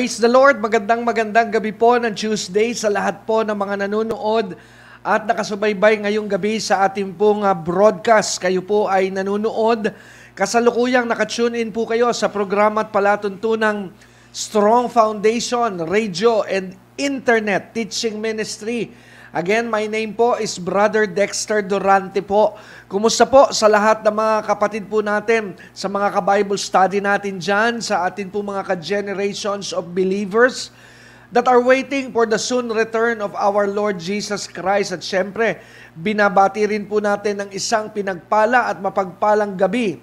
Praise the Lord. Magandang magandang gabi po ng Tuesday sa lahat po ng mga nanonood at nakasubaybay ngayong gabi sa ating pong ah, broadcast. Kayo po ay nanonood. Kasalukuyang nakatune in po kayo sa programa at palatuntunang Strong Foundation, Radio and Internet Teaching Ministry Again, my name po is Brother Dexter Durante po. Kumusta po sa lahat ng mga kapatid po natin, sa mga ka-Bible study natin dyan, sa atin po mga ka-generations of believers that are waiting for the soon return of our Lord Jesus Christ. At syempre, binabati rin po natin ng isang pinagpala at mapagpalang gabi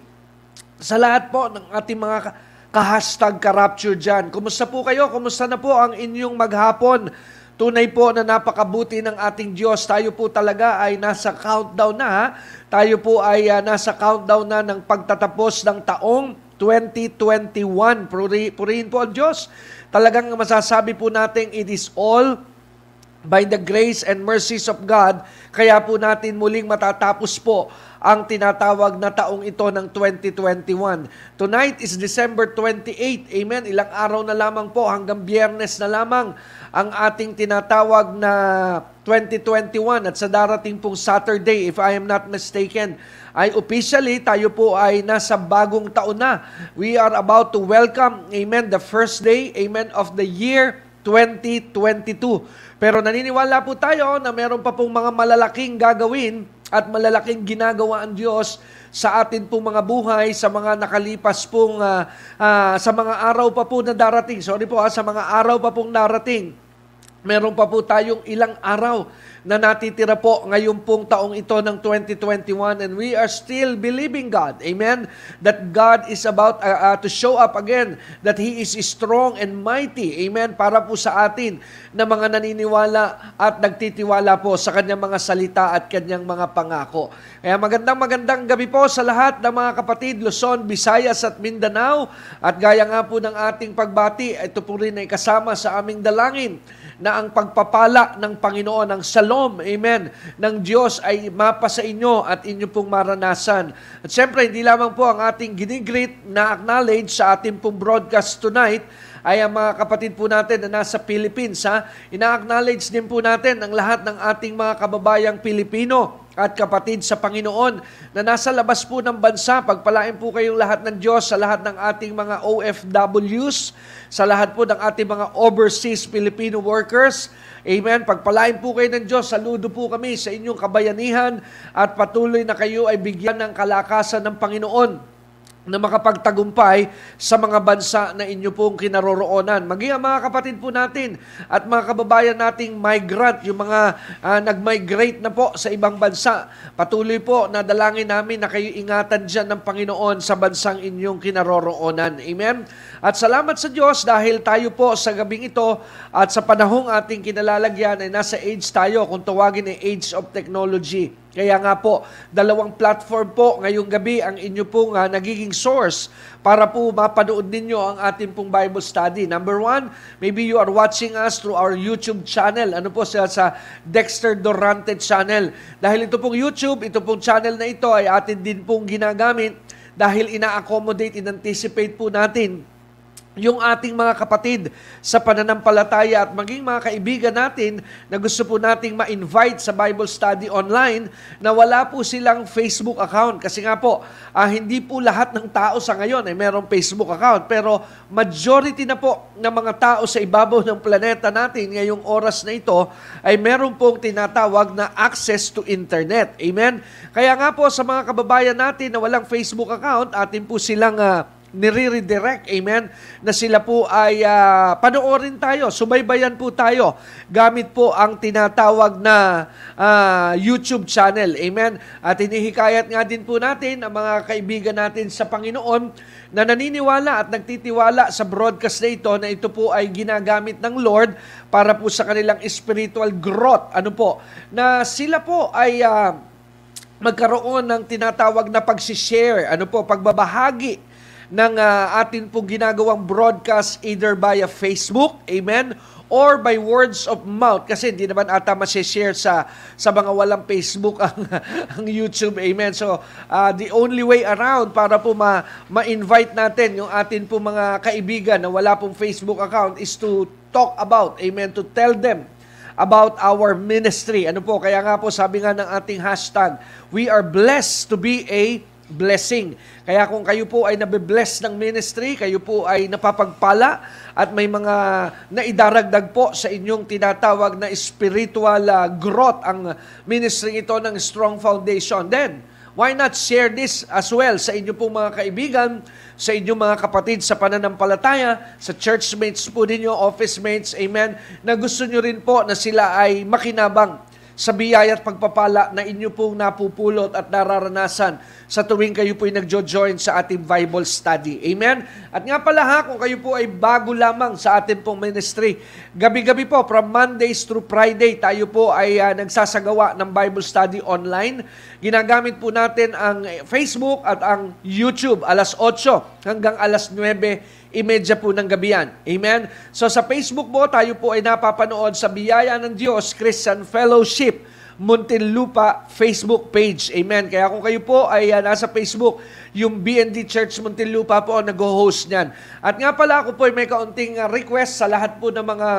sa lahat po ng ating mga ka-hashtag ka-rapture dyan. Kumusta po kayo? Kumusta na po ang inyong maghapon? Tunay po na napakabuti ng ating Diyos. Tayo po talaga ay nasa countdown na. Ha? Tayo po ay uh, nasa countdown na ng pagtatapos ng taong 2021. Puri, purihin po ang Diyos. Talagang masasabi po natin it is all by the grace and mercies of God. Kaya po natin muling matatapos po ang tinatawag na taong ito ng 2021. Tonight is December 28. Amen. Ilang araw na lamang po hanggang biyernes na lamang ang ating tinatawag na 2021 at sa darating pong Saturday, if I am not mistaken, ay officially tayo po ay nasa bagong taon na. We are about to welcome, amen, the first day, amen, of the year 2022. Pero naniniwala po tayo na meron pa pong mga malalaking gagawin at malalaking ginagawa ang Diyos sa atin pong mga buhay, sa mga nakalipas pong, uh, uh, sa mga araw pa po na darating. Sorry po ha, sa mga araw pa pong darating Meron pa po tayong ilang araw na natitira po ngayon pong taong ito ng 2021 and we are still believing God. Amen? That God is about uh, uh, to show up again, that He is strong and mighty. Amen? Para po sa atin na mga naniniwala at nagtitiwala po sa kanyang mga salita at kanyang mga pangako. Kaya magandang magandang gabi po sa lahat ng mga kapatid, Luzon, Visayas at Mindanao. At gaya nga po ng ating pagbati, ito po rin ay kasama sa aming dalangin na ang pagpapala ng Panginoon, ang shalom, amen, ng Diyos ay mapa sa inyo at inyo pong maranasan. At siyempre, hindi lamang po ang ating ginigreet na acknowledge sa ating pong broadcast tonight, ay ang mga kapatid po natin na nasa Philippines. Ha? Ina-acknowledge din po natin ang lahat ng ating mga kababayang Pilipino at kapatid sa Panginoon na nasa labas po ng bansa. Pagpalain po kayong lahat ng Diyos sa lahat ng ating mga OFWs, sa lahat po ng ating mga overseas Filipino workers. Amen. Pagpalain po kayo ng Diyos. Saludo po kami sa inyong kabayanihan at patuloy na kayo ay bigyan ng kalakasan ng Panginoon na makapagtagumpay sa mga bansa na inyo pong kinaroroonan. Maging mga kapatid po natin at mga kababayan nating migrant, yung mga uh, nag-migrate na po sa ibang bansa, patuloy po na dalangin namin na kayo ingatan dyan ng Panginoon sa bansang inyong kinaroroonan. Amen? At salamat sa Diyos dahil tayo po sa gabing ito at sa panahong ating kinalalagyan ay nasa age tayo kung tawagin ay age of technology. Kaya nga po, dalawang platform po ngayong gabi ang inyo pong uh, nagiging source para po mapanood ninyo ang ating pong Bible study. Number one, maybe you are watching us through our YouTube channel. Ano po sa, sa Dexter Dorante channel. Dahil ito pong YouTube, ito pong channel na ito ay atin din pong ginagamit dahil ina-accommodate, in-anticipate po natin yung ating mga kapatid sa pananampalataya at maging mga kaibigan natin na gusto po nating ma-invite sa Bible study online na wala po silang Facebook account. Kasi nga po, uh, hindi po lahat ng tao sa ngayon ay merong Facebook account. Pero majority na po ng mga tao sa ibabaw ng planeta natin ngayong oras na ito ay meron pong tinatawag na access to internet. Amen? Kaya nga po sa mga kababayan natin na walang Facebook account, atin po silang uh, nire-redirect, amen, na sila po ay uh, panoorin tayo, subaybayan po tayo gamit po ang tinatawag na uh, YouTube channel, amen. At hinihikayat nga din po natin ang mga kaibigan natin sa Panginoon na naniniwala at nagtitiwala sa broadcast na ito na ito po ay ginagamit ng Lord para po sa kanilang spiritual growth. Ano po? Na sila po ay uh, magkaroon ng tinatawag na pagsishare, ano po, pagbabahagi ng uh, atin pong ginagawang broadcast either via Facebook, amen, or by words of mouth kasi hindi naman ata ma-share sa sa mga walang Facebook ang ang YouTube. Amen. So uh, the only way around para po ma ma-invite natin yung atin po mga kaibigan na wala pong Facebook account is to talk about, amen, to tell them about our ministry. Ano po, kaya nga po sabi nga ng ating hashtag, we are blessed to be a blessing. Kaya kung kayo po ay nabibless ng ministry, kayo po ay napapagpala at may mga naidaragdag po sa inyong tinatawag na spiritual uh, growth ang ministry ito ng Strong Foundation, then why not share this as well sa inyong pong mga kaibigan, sa inyong mga kapatid sa pananampalataya, sa churchmates po ninyo, office mates, amen, na gusto nyo rin po na sila ay makinabang sa biyaya at pagpapala na inyo pong napupulot at nararanasan sa tuwing kayo po'y nagjo-join sa ating Bible study. Amen? At nga pala ha, kung kayo po ay bago lamang sa ating pong ministry, gabi-gabi po, from Mondays through Friday, tayo po ay uh, nagsasagawa ng Bible study online. Ginagamit po natin ang Facebook at ang YouTube, alas 8 hanggang alas 9 imedya po ng gabi yan. Amen? So sa Facebook po, tayo po ay napapanood sa Biyaya ng Diyos Christian Fellowship Muntinlupa Facebook page. Amen. Kaya kung kayo po ay uh, nasa Facebook, yung BND Church Muntinlupa po ang nag-host niyan. At nga pala ako po ay may kaunting uh, request sa lahat po ng mga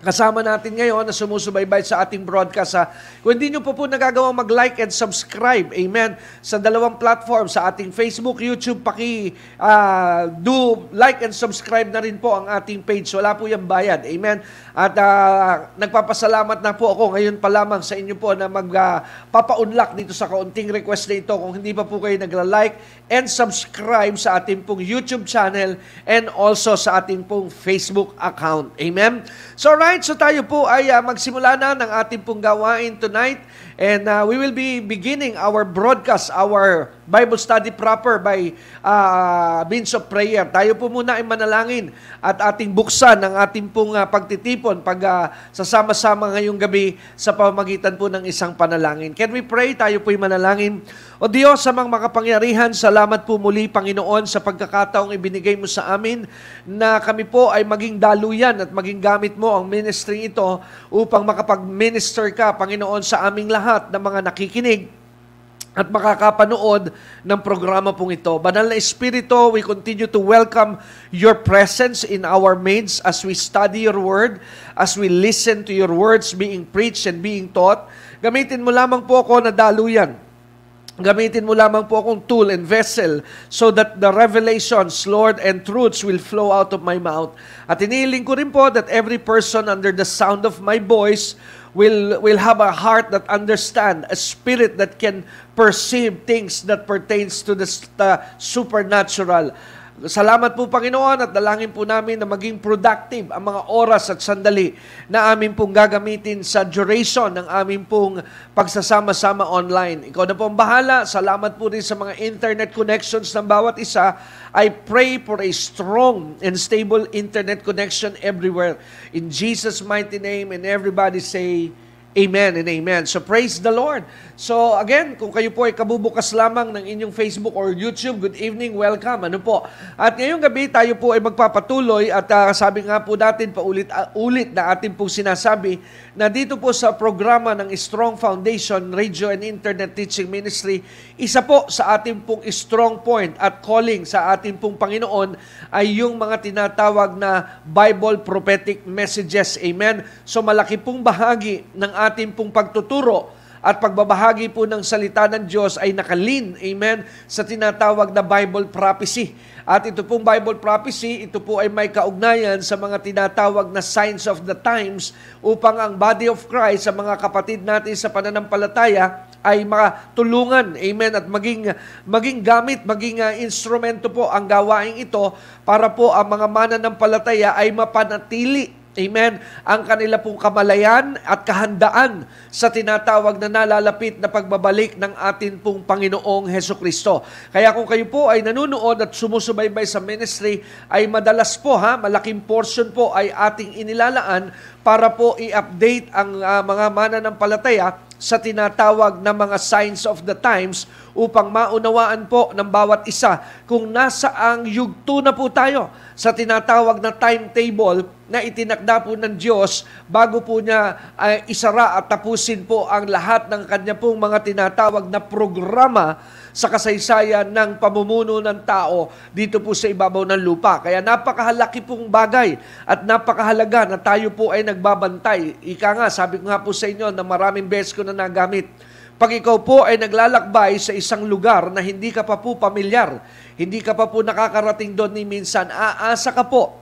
kasama natin ngayon na sumusubaybay sa ating broadcast. Ha. Kung hindi nyo po po nagagawa mag-like and subscribe, amen, sa dalawang platform, sa ating Facebook, YouTube, paki uh, do like and subscribe na rin po ang ating page. Wala po yung bayad, amen. At uh, nagpapasalamat na po ako ngayon pa lamang sa inyo po na magpapaunlak uh, dito sa kaunting request na ito. Kung hindi pa po kayo nagla-like and subscribe sa ating pong YouTube channel and also sa ating pong Facebook account. Amen. So right, so tayo po ay uh, magsimula na ng ating pong gawain tonight. And uh, we will be beginning our broadcast, our Bible study proper by uh, means of prayer. Tayo po muna ay manalangin at ating buksan ang ating pong uh, pagtitipon pag uh, sasama-sama ngayong gabi sa pamagitan po ng isang panalangin. Can we pray? Tayo po ay manalangin. O Diyos, mga makapangyarihan, salamat po muli, Panginoon, sa pagkakataong ibinigay mo sa amin na kami po ay maging daluyan at maging gamit mo ang ministry ito upang makapag-minister ka, Panginoon, sa aming lahat ng mga nakikinig at makakapanood ng programa pong ito. Banal na Espiritu, we continue to welcome your presence in our midst as we study your word, as we listen to your words being preached and being taught. Gamitin mo lamang po ako na daluyan. Gamitin mo lamang po akong tool and vessel so that the revelations, Lord, and truths will flow out of my mouth. At iniling ko rin po that every person under the sound of my voice will will have a heart that understand, a spirit that can perceive things that pertains to the, the supernatural. Salamat po Panginoon at dalangin po namin na maging productive ang mga oras at sandali na amin pong gagamitin sa duration ng amin pong pagsasama-sama online. Ikaw na po ang bahala. Salamat po rin sa mga internet connections ng bawat isa. I pray for a strong and stable internet connection everywhere. In Jesus' mighty name and everybody say, Amen and amen. So praise the Lord. So again, kung kayo po ay kabubukas lamang ng inyong Facebook or YouTube, good evening, welcome. Ano po? At ngayong gabi tayo po ay magpapatuloy at uh, sabi nga po natin paulit-ulit uh, na atin pong sinasabi na dito po sa programa ng Strong Foundation Radio and Internet Teaching Ministry, isa po sa ating pong strong point at calling sa ating pong Panginoon ay yung mga tinatawag na Bible prophetic messages. Amen. So malaki pong bahagi ng ating pong pagtuturo at pagbabahagi po ng salita ng Diyos ay nakalin, amen, sa tinatawag na Bible prophecy. At ito pong Bible prophecy, ito po ay may kaugnayan sa mga tinatawag na signs of the times upang ang body of Christ, sa mga kapatid natin sa pananampalataya, ay makatulungan, amen, at maging, maging gamit, maging uh, instrumento po ang gawaing ito para po ang mga mananampalataya ay mapanatili Amen. Ang kanila pong kamalayan at kahandaan sa tinatawag na nalalapit na pagbabalik ng atin pong Panginoong Heso Kristo. Kaya kung kayo po ay nanonood at sumusubaybay sa ministry, ay madalas po ha, malaking portion po ay ating inilalaan para po i-update ang uh, mga mananampalataya sa tinatawag na mga signs of the times upang maunawaan po ng bawat isa kung nasaang yugto na po tayo sa tinatawag na timetable na itinakda po ng Diyos bago po niya uh, isara at tapusin po ang lahat ng kanya pong mga tinatawag na programa sa kasaysayan ng pamumuno ng tao dito po sa ibabaw ng lupa. Kaya napakahalaki pong bagay at napakahalaga na tayo po ay nagbabantay. Ika nga, sabi ko nga po sa inyo na maraming beses ko na nagamit. Pag ikaw po ay naglalakbay sa isang lugar na hindi ka pa po pamilyar, hindi ka pa po nakakarating doon ni minsan, aasa ka po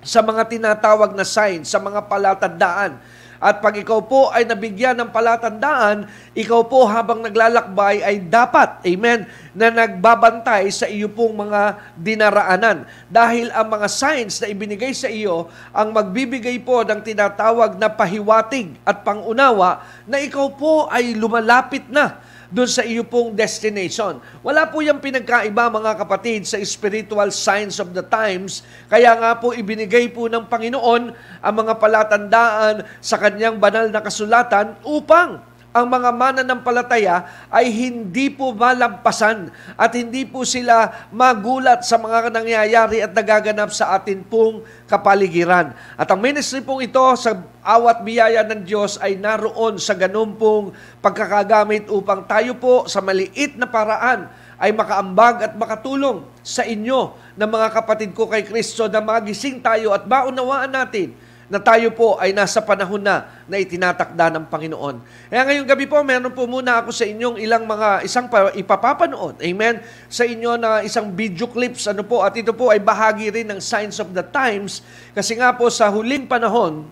sa mga tinatawag na signs, sa mga palatandaan at pag ikaw po ay nabigyan ng palatandaan, ikaw po habang naglalakbay ay dapat, amen, na nagbabantay sa iyo pong mga dinaraanan. Dahil ang mga signs na ibinigay sa iyo ang magbibigay po ng tinatawag na pahiwatig at pangunawa na ikaw po ay lumalapit na doon sa iyo pong destination. Wala po yung pinagkaiba mga kapatid sa spiritual signs of the times. Kaya nga po ibinigay po ng Panginoon ang mga palatandaan sa kanyang banal na kasulatan upang ang mga mananampalataya ay hindi po malampasan at hindi po sila magulat sa mga nangyayari at nagaganap sa atin pong kapaligiran. At ang ministry pong ito sa awat biyaya ng Diyos ay naroon sa ganun pong pagkakagamit upang tayo po sa maliit na paraan ay makaambag at makatulong sa inyo na mga kapatid ko kay Kristo na magising tayo at maunawaan natin na tayo po ay nasa panahon na na itinatakda ng Panginoon. Kaya ngayong gabi po, meron po muna ako sa inyong ilang mga, isang pa, ipapapanood. Amen? Sa inyo na isang video clips, ano po, at ito po ay bahagi rin ng Signs of the Times. Kasi nga po sa huling panahon,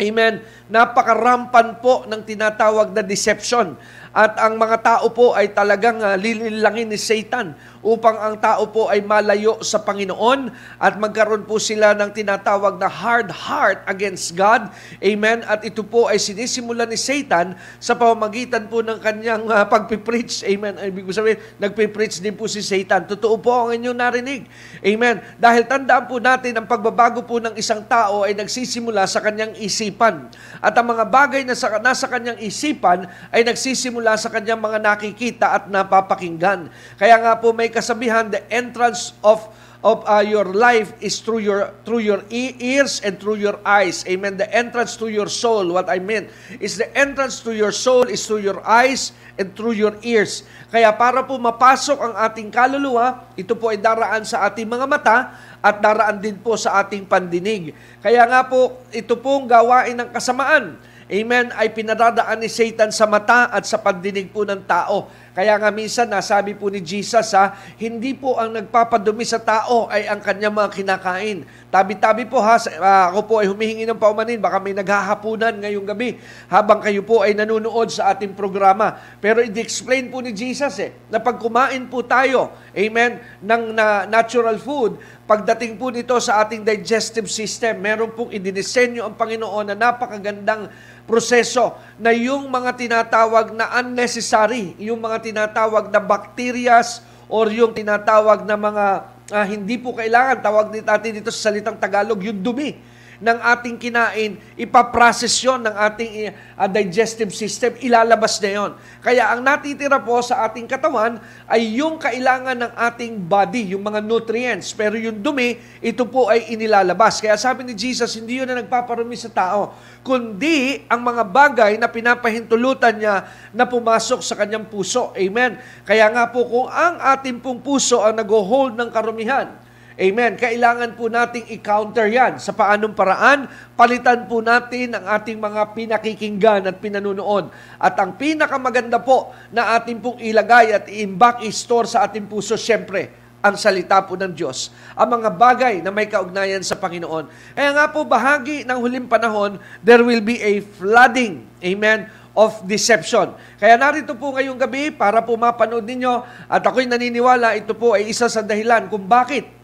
Amen. Napakarampan po ng tinatawag na deception. At ang mga tao po ay talagang uh, lililangin ni Satan upang ang tao po ay malayo sa Panginoon at magkaroon po sila ng tinatawag na hard heart against God. Amen. At ito po ay sinisimula ni Satan sa pamamagitan po ng kanyang uh, pagpipreach. Amen. Ibig sabihin, nagpipreach din po si Satan. Totoo po ang inyong narinig. Amen. Dahil tandaan po natin, ang pagbabago po ng isang tao ay nagsisimula sa kanyang isipan. At ang mga bagay na sa, nasa kanyang isipan ay nagsisimula sa kanyang mga nakikita at napapakinggan. Kaya nga po may may kasabihan, the entrance of of uh, your life is through your through your e-, ears and through your eyes. Amen. The entrance to your soul, what I mean, is the entrance to your soul is through your eyes and through your ears. Kaya para po mapasok ang ating kaluluwa, ito po ay daraan sa ating mga mata at daraan din po sa ating pandinig. Kaya nga po, ito pong gawain ng kasamaan. Amen, ay pinadadaan ni Satan sa mata at sa pandinig po ng tao. Kaya nga minsan nasabi po ni Jesus ha, hindi po ang nagpapadumi sa tao ay ang kanyang mga kinakain. Tabi-tabi po ha, uh, ako po ay humihingi ng paumanin, baka may naghahapunan ngayong gabi habang kayo po ay nanonood sa ating programa. Pero i-explain po ni Jesus eh, na pag kumain po tayo, amen, ng na natural food, pagdating po nito sa ating digestive system, meron pong idinisenyo ang Panginoon na napakagandang proseso na yung mga tinatawag na unnecessary, yung mga tinatawag na bacterias or yung tinatawag na mga uh, hindi po kailangan, tawag natin dito sa salitang Tagalog, yung dumi ng ating kinain, ipaprocess yon ng ating uh, digestive system, ilalabas na yon. Kaya ang natitira po sa ating katawan ay yung kailangan ng ating body, yung mga nutrients. Pero yung dumi, ito po ay inilalabas. Kaya sabi ni Jesus, hindi yun na nagpaparumi sa tao, kundi ang mga bagay na pinapahintulutan niya na pumasok sa kanyang puso. Amen. Kaya nga po kung ang ating pong puso ang nag-hold ng karumihan, Amen. Kailangan po nating i-counter yan. Sa paanong paraan, palitan po natin ang ating mga pinakikinggan at pinanunood. At ang pinakamaganda po na ating pong ilagay at i-imbak, i-store sa ating puso, syempre, ang salita po ng Diyos. Ang mga bagay na may kaugnayan sa Panginoon. Kaya nga po, bahagi ng huling panahon, there will be a flooding. Amen of deception. Kaya narito po ngayong gabi para po mapanood ninyo at ako'y naniniwala ito po ay isa sa dahilan kung bakit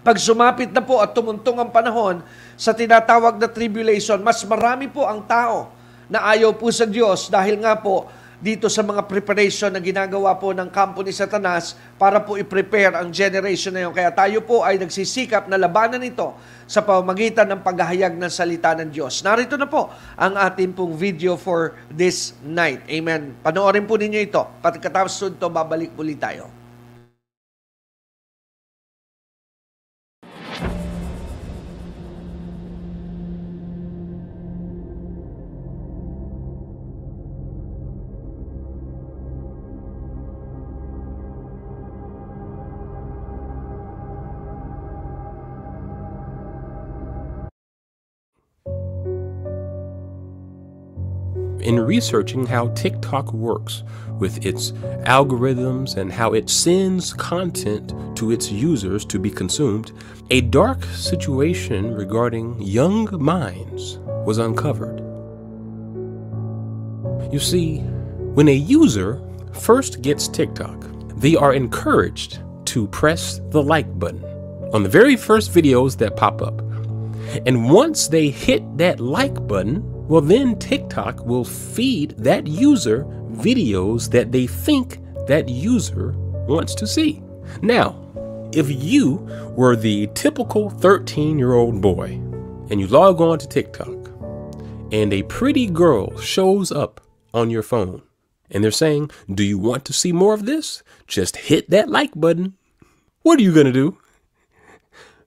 pag sumapit na po at tumuntong ang panahon sa tinatawag na tribulation, mas marami po ang tao na ayaw po sa Diyos dahil nga po dito sa mga preparation na ginagawa po ng kampo ni Satanas para po i-prepare ang generation na yun. Kaya tayo po ay nagsisikap na labanan ito sa pamagitan ng paghahayag ng salita ng Diyos. Narito na po ang ating pong video for this night. Amen. Panoorin po ninyo ito. Pagkatapos ito, babalik ulit tayo. In researching how TikTok works with its algorithms and how it sends content to its users to be consumed, a dark situation regarding young minds was uncovered. You see, when a user first gets TikTok, they are encouraged to press the like button on the very first videos that pop up. And once they hit that like button, well, then TikTok will feed that user videos that they think that user wants to see. Now, if you were the typical 13 year old boy and you log on to TikTok and a pretty girl shows up on your phone and they're saying, Do you want to see more of this? Just hit that like button. What are you going to do?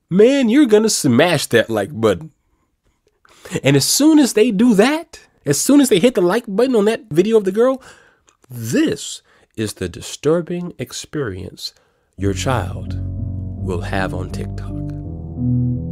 Man, you're going to smash that like button. And as soon as they do that, as soon as they hit the like button on that video of the girl, this is the disturbing experience your child will have on TikTok.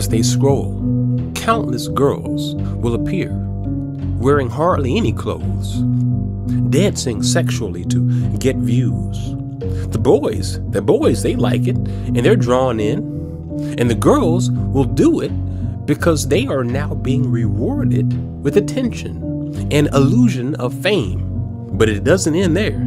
As they scroll, countless girls will appear, wearing hardly any clothes, dancing sexually to get views. The boys, the boys, they like it and they're drawn in, and the girls will do it because they are now being rewarded with attention and illusion of fame. But it doesn't end there.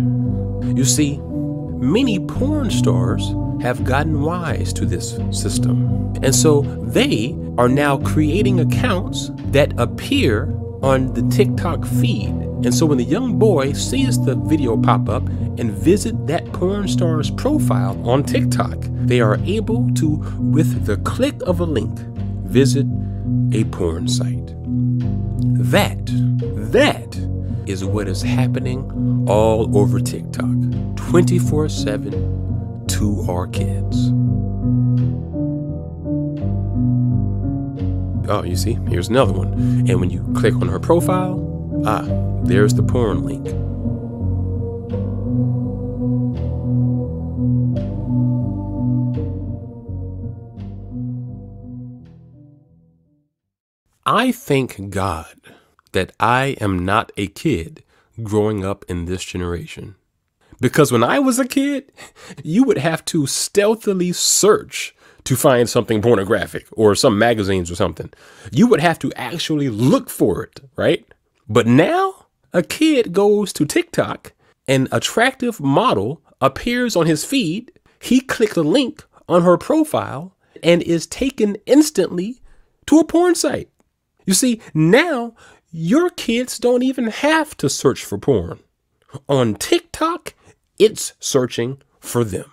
You see, many porn stars have gotten wise to this system. And so they are now creating accounts that appear on the TikTok feed. And so when the young boy sees the video pop up and visit that porn star's profile on TikTok, they are able to, with the click of a link, visit a porn site. That, that is what is happening all over TikTok 24 7 to our kids. Oh, you see, here's another one. And when you click on her profile, ah, there's the porn link. I thank God that I am not a kid growing up in this generation. Because when I was a kid, you would have to stealthily search to find something pornographic or some magazines or something. You would have to actually look for it, right? But now, a kid goes to TikTok, an attractive model appears on his feed, he clicks a link on her profile, and is taken instantly to a porn site. You see, now your kids don't even have to search for porn. On TikTok, it's searching for them.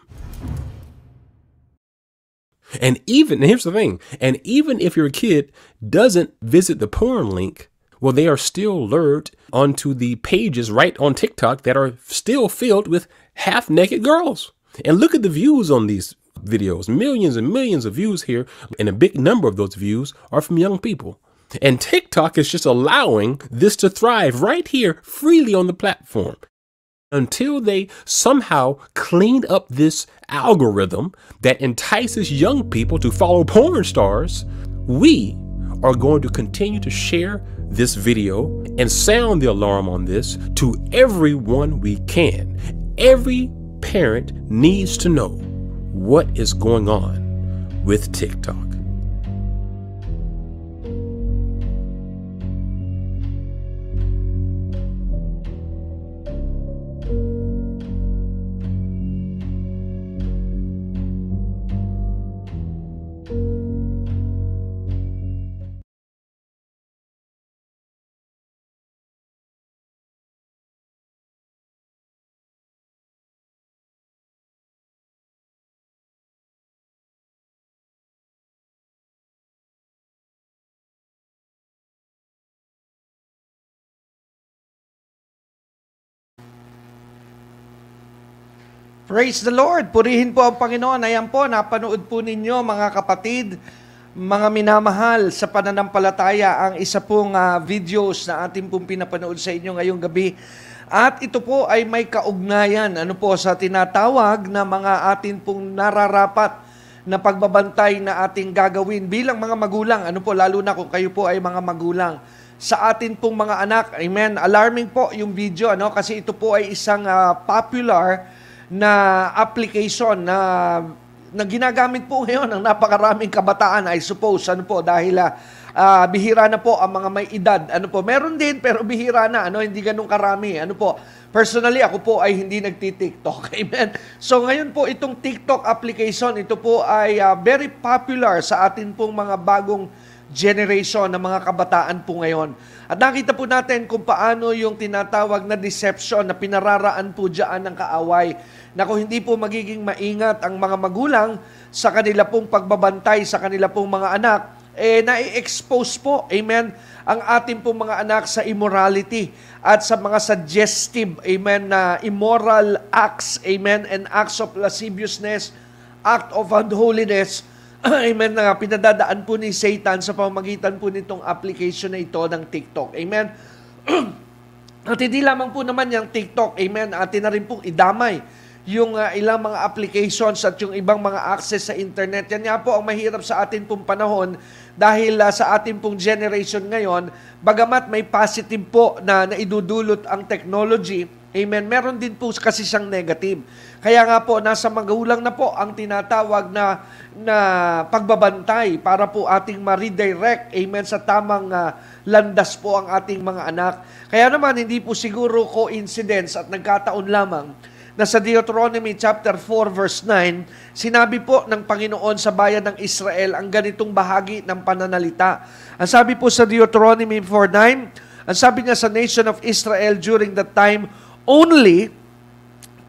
And even, here's the thing, and even if your kid doesn't visit the porn link, well, they are still lured onto the pages right on TikTok that are still filled with half naked girls. And look at the views on these videos millions and millions of views here, and a big number of those views are from young people. And TikTok is just allowing this to thrive right here freely on the platform until they somehow clean up this algorithm that entices young people to follow porn stars, we are going to continue to share this video and sound the alarm on this to everyone we can. Every parent needs to know what is going on with TikTok. Praise the Lord! Purihin po ang Panginoon. Ayan po, napanood po ninyo mga kapatid, mga minamahal sa pananampalataya ang isa pong uh, videos na ating pong pinapanood sa inyo ngayong gabi. At ito po ay may kaugnayan ano po sa tinatawag na mga atin pong nararapat na pagbabantay na ating gagawin bilang mga magulang. Ano po, lalo na kung kayo po ay mga magulang sa atin pong mga anak. Amen. Alarming po yung video ano kasi ito po ay isang uh, popular na application na na ginagamit po ngayon ng napakaraming kabataan, I suppose, ano po, dahil uh, bihira na po ang mga may edad. Ano po, meron din, pero bihira na, ano, hindi ganun karami. Ano po, personally, ako po ay hindi nagti-TikTok. Amen. So, ngayon po, itong TikTok application, ito po ay uh, very popular sa atin pong mga bagong generation ng mga kabataan po ngayon. At nakita po natin kung paano yung tinatawag na deception na pinararaan po dyan ng kaaway. Na kung hindi po magiging maingat ang mga magulang sa kanila pong pagbabantay sa kanila pong mga anak, eh na-expose po, amen, ang ating pong mga anak sa immorality at sa mga suggestive, amen, na immoral acts, amen, and acts of lasciviousness, act of unholiness, Amen na pinadadaan po ni Satan sa pamamagitan po nitong application na ito ng TikTok. Amen. At hindi lamang po naman yung TikTok. Amen. Atin na rin pong idamay yung uh, ilang mga applications at yung ibang mga access sa internet. Yan nga po ang mahirap sa atin pong panahon dahil uh, sa atin pong generation ngayon, bagamat may positive po na naidudulot ang technology, Amen. Meron din po kasi siyang negative. Kaya nga po, nasa magulang na po ang tinatawag na, na pagbabantay para po ating ma-redirect, amen, sa tamang uh, landas po ang ating mga anak. Kaya naman, hindi po siguro coincidence at nagkataon lamang na sa Deuteronomy chapter 4 verse 9, sinabi po ng Panginoon sa bayan ng Israel ang ganitong bahagi ng pananalita. Ang sabi po sa Deuteronomy 4:9, ang sabi niya sa nation of Israel during that time, Only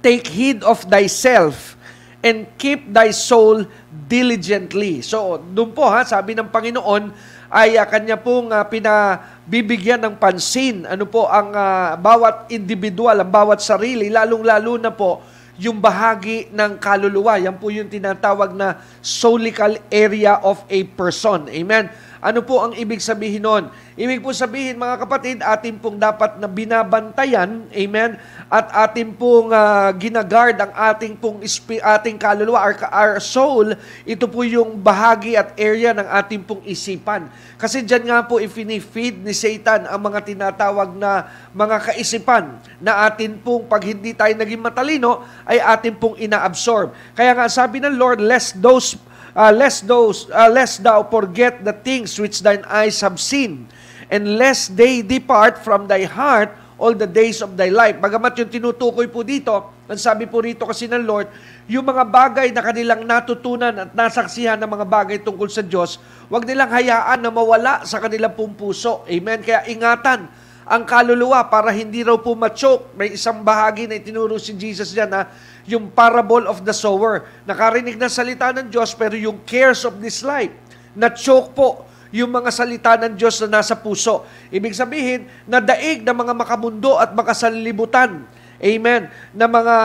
take heed of thyself and keep thy soul diligently. So, doon po ha, sabi ng Panginoon, ay uh, kanya pong uh, pinabibigyan ng pansin. Ano po ang uh, bawat individual, ang bawat sarili, lalong-lalo na po yung bahagi ng kaluluwa. Yan po yung tinatawag na soulical area of a person. Amen. Ano po ang ibig sabihin nun? Ibig po sabihin mga kapatid, atin pong dapat na binabantayan, amen, at atin pong uh, ginagard ang ating pong ating kaluluwa, our, our soul, ito po yung bahagi at area ng ating pong isipan. Kasi dyan nga po ifinifeed ni Satan ang mga tinatawag na mga kaisipan na atin pong pag hindi tayo naging matalino, ay atin pong inaabsorb. Kaya nga sabi ng Lord, lest those uh, lest those uh, lest thou forget the things which thine eyes have seen and lest they depart from thy heart all the days of thy life. Bagamat yung tinutukoy po dito, Ang sabi po rito kasi ng Lord, yung mga bagay na kanilang natutunan at nasaksihan ng mga bagay tungkol sa Diyos, wag nilang hayaan na mawala sa kanilang pong puso. Amen? Kaya ingatan ang kaluluwa para hindi raw po machoke. May isang bahagi na itinuro si Jesus dyan na yung parable of the sower. Nakarinig na salita ng Diyos pero yung cares of this life, na-choke po yung mga salita ng Diyos na nasa puso. Ibig sabihin, na daig ng mga makamundo at makasalibutan Amen. Na mga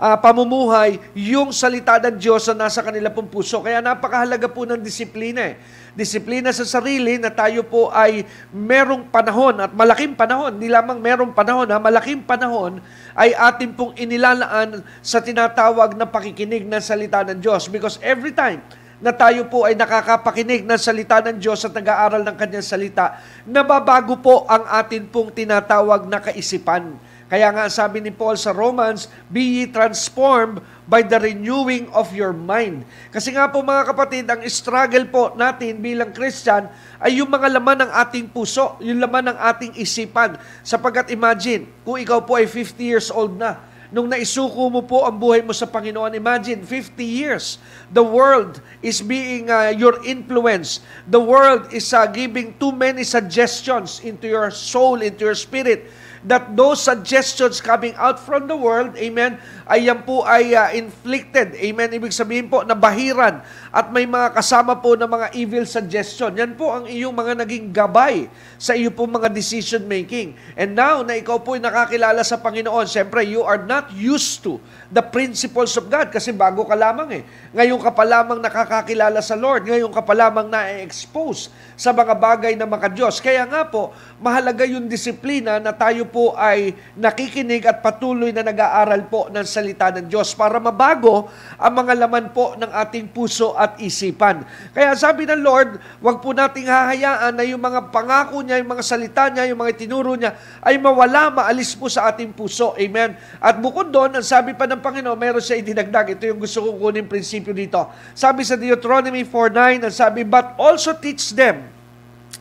uh, pamumuhay, yung salita ng Diyos na nasa kanila pong puso. Kaya napakahalaga po ng disiplina eh. Disiplina sa sarili na tayo po ay merong panahon at malaking panahon, hindi lamang merong panahon, ha, malaking panahon ay atin pong inilalaan sa tinatawag na pakikinig ng salita ng Diyos. Because every time na tayo po ay nakakapakinig ng salita ng Diyos at nag-aaral ng kanyang salita, nababago po ang atin pong tinatawag na kaisipan kaya nga sabi ni Paul sa Romans, Be ye transformed by the renewing of your mind. Kasi nga po mga kapatid, ang struggle po natin bilang Christian ay yung mga laman ng ating puso, yung laman ng ating isipan. Sapagkat imagine, kung ikaw po ay 50 years old na, nung naisuko mo po ang buhay mo sa Panginoon, imagine, 50 years, the world is being uh, your influence. The world is uh, giving too many suggestions into your soul, into your spirit that those suggestions coming out from the world, amen, ay yan po ay uh, inflicted. Amen. Ibig sabihin po na bahiran at may mga kasama po na mga evil suggestion. Yan po ang iyong mga naging gabay sa iyo po mga decision making. And now na ikaw po ay nakakilala sa Panginoon, siyempre you are not used to the principles of God kasi bago ka lamang eh. Ngayon ka pa lamang nakakakilala sa Lord. Ngayon ka pa lamang na-expose sa mga bagay na mga Diyos. Kaya nga po, mahalaga yung disiplina na tayo po ay nakikinig at patuloy na nag-aaral po ng salita ng Diyos para mabago ang mga laman po ng ating puso at isipan. Kaya sabi ng Lord, wag po nating hahayaan na yung mga pangako niya, yung mga salita niya, yung mga tinuro niya ay mawala, maalis po sa ating puso. Amen. At bukod doon, ang sabi pa ng Panginoon, meron siya idinagdag. Ito yung gusto kong kunin prinsipyo dito. Sabi sa Deuteronomy 4.9, ang sabi, But also teach them,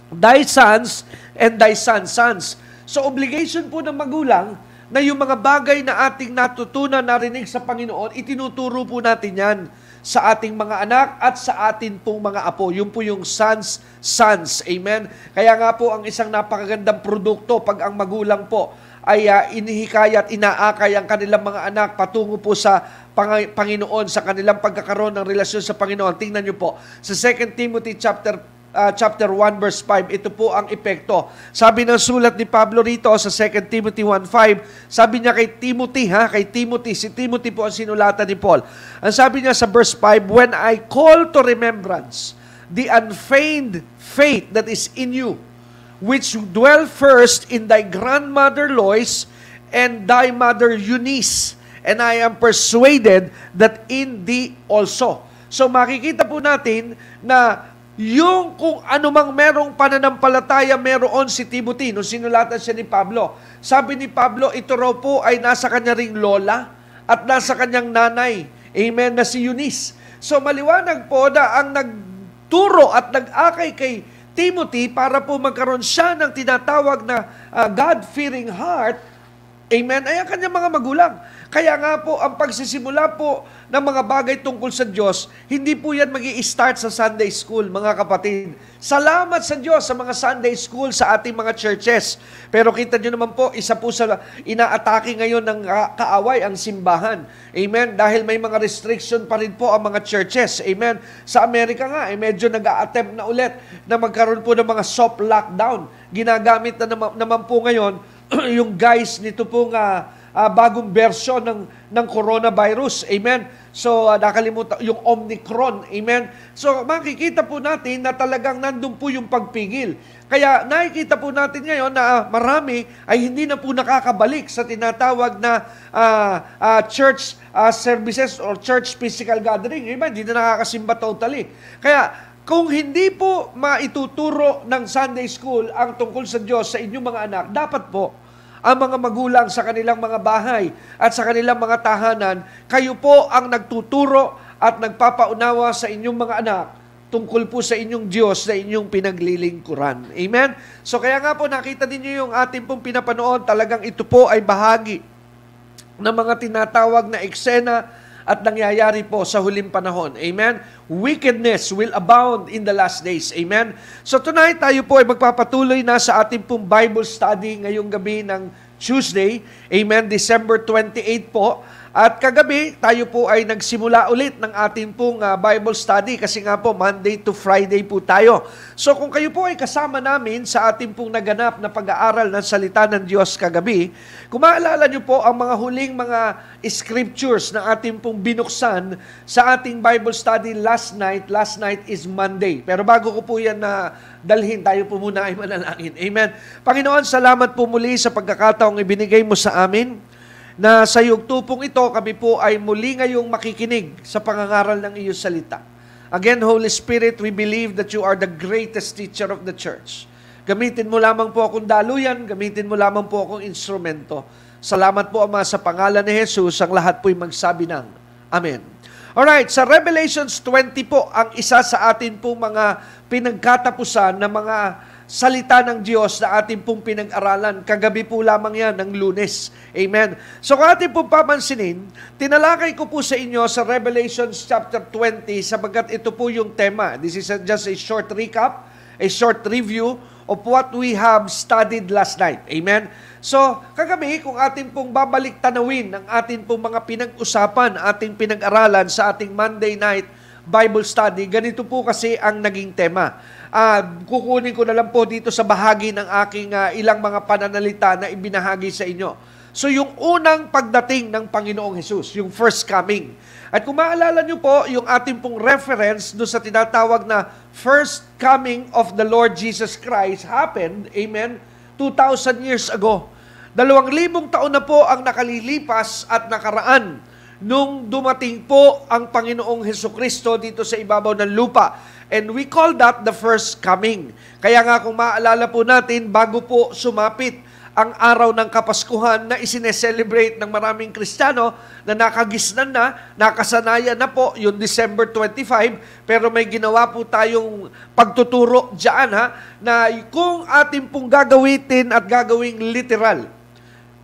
thy sons and thy sons' sons. So obligation po ng magulang na yung mga bagay na ating natutunan, narinig sa Panginoon, itinuturo po natin yan sa ating mga anak at sa atin pong mga apo. Yun po yung sons, sons. Amen? Kaya nga po ang isang napakagandang produkto pag ang magulang po ay uh, inihikayat, inaakay ang kanilang mga anak patungo po sa Pang- Panginoon, sa kanilang pagkakaroon ng relasyon sa Panginoon. Tingnan nyo po, sa 2 Timothy chapter uh, chapter 1 verse 5, ito po ang epekto. Sabi ng sulat ni Pablo rito sa 2 Timothy 1:5, sabi niya kay Timothy, ha, kay Timothy, si Timothy po ang sinulatan ni Paul. Ang sabi niya sa verse 5, when I call to remembrance the unfeigned faith that is in you, which dwell first in thy grandmother Lois and thy mother Eunice, and I am persuaded that in thee also. So makikita po natin na yung kung anumang merong pananampalataya meron si Timothy, nung sinulatan siya ni Pablo. Sabi ni Pablo, ito raw po ay nasa kanya ring lola at nasa kanyang nanay. Amen, na si Eunice. So maliwanag po na ang nagturo at nag-akay kay Timothy para po magkaroon siya ng tinatawag na uh, God-fearing heart, amen, ay ang kanyang mga magulang. Kaya nga po, ang pagsisimula po ng mga bagay tungkol sa Diyos, hindi po yan mag start sa Sunday School, mga kapatid. Salamat sa Diyos sa mga Sunday School sa ating mga churches. Pero kita nyo naman po, isa po sa inaatake ngayon ng kaaway ang simbahan. Amen? Dahil may mga restriction pa rin po ang mga churches. Amen? Sa Amerika nga, eh, medyo nag-a-attempt na ulit na magkaroon po ng mga soft lockdown. Ginagamit na naman po ngayon yung guys nito pong uh, uh, bagong version ng, ng coronavirus. Amen? So, uh, nakalimutan, yung Omicron. Amen? So, makikita po natin na talagang nandun po yung pagpigil. Kaya nakikita po natin ngayon na uh, marami ay hindi na po nakakabalik sa tinatawag na uh, uh, church uh, services or church physical gathering. Amen? Hindi na nakakasimba totally. Kaya, kung hindi po maituturo ng Sunday School ang tungkol sa Diyos sa inyong mga anak, dapat po ang mga magulang sa kanilang mga bahay at sa kanilang mga tahanan, kayo po ang nagtuturo at nagpapaunawa sa inyong mga anak tungkol po sa inyong Diyos na inyong pinaglilingkuran. Amen? So kaya nga po nakita ninyo yung ating pong pinapanood, talagang ito po ay bahagi ng mga tinatawag na eksena at nangyayari po sa huling panahon. Amen? Wickedness will abound in the last days. Amen? So tonight tayo po ay magpapatuloy na sa ating pong Bible study ngayong gabi ng Tuesday. Amen? December 28 po. At kagabi, tayo po ay nagsimula ulit ng ating pong uh, Bible study kasi nga po Monday to Friday po tayo. So kung kayo po ay kasama namin sa ating pong naganap na pag-aaral ng salita ng Diyos kagabi, kung maalala nyo po ang mga huling mga scriptures na ating pong binuksan sa ating Bible study last night, last night is Monday. Pero bago ko po yan na dalhin, tayo po muna ay manalangin. Amen. Panginoon, salamat po muli sa pagkakataong ibinigay mo sa amin na sa yugtupong ito kami po ay muli ngayong makikinig sa pangangaral ng iyong salita. Again, Holy Spirit, we believe that you are the greatest teacher of the church. Gamitin mo lamang po akong daluyan, gamitin mo lamang po akong instrumento. Salamat po, Ama, sa pangalan ni Jesus, ang lahat po'y magsabi ng Amen. Alright, sa Revelations 20 po, ang isa sa atin pong mga pinagkatapusan na mga salita ng Diyos na ating pong pinag-aralan. Kagabi po lamang yan ng lunes. Amen. So kung ating pong papansinin, tinalakay ko po sa inyo sa Revelation chapter 20 sabagat ito po yung tema. This is just a short recap, a short review of what we have studied last night. Amen. So, kagabi, kung ating pong babalik tanawin ng ating pong mga pinag-usapan, ating pinag-aralan sa ating Monday night Bible study, ganito po kasi ang naging tema uh, kukunin ko na lang po dito sa bahagi ng aking uh, ilang mga pananalita na ibinahagi sa inyo. So yung unang pagdating ng Panginoong Hesus, yung first coming. At kung maalala nyo po, yung ating pong reference do sa tinatawag na first coming of the Lord Jesus Christ happened, amen, 2,000 years ago. Dalawang libong taon na po ang nakalilipas at nakaraan nung dumating po ang Panginoong Heso Kristo dito sa ibabaw ng lupa. And we call that the first coming. Kaya nga kung maalala po natin, bago po sumapit ang araw ng Kapaskuhan na isineselebrate ng maraming Kristiyano na nakagisnan na, nakasanayan na po yung December 25, pero may ginawa po tayong pagtuturo dyan ha, na kung ating pong gagawitin at gagawing literal,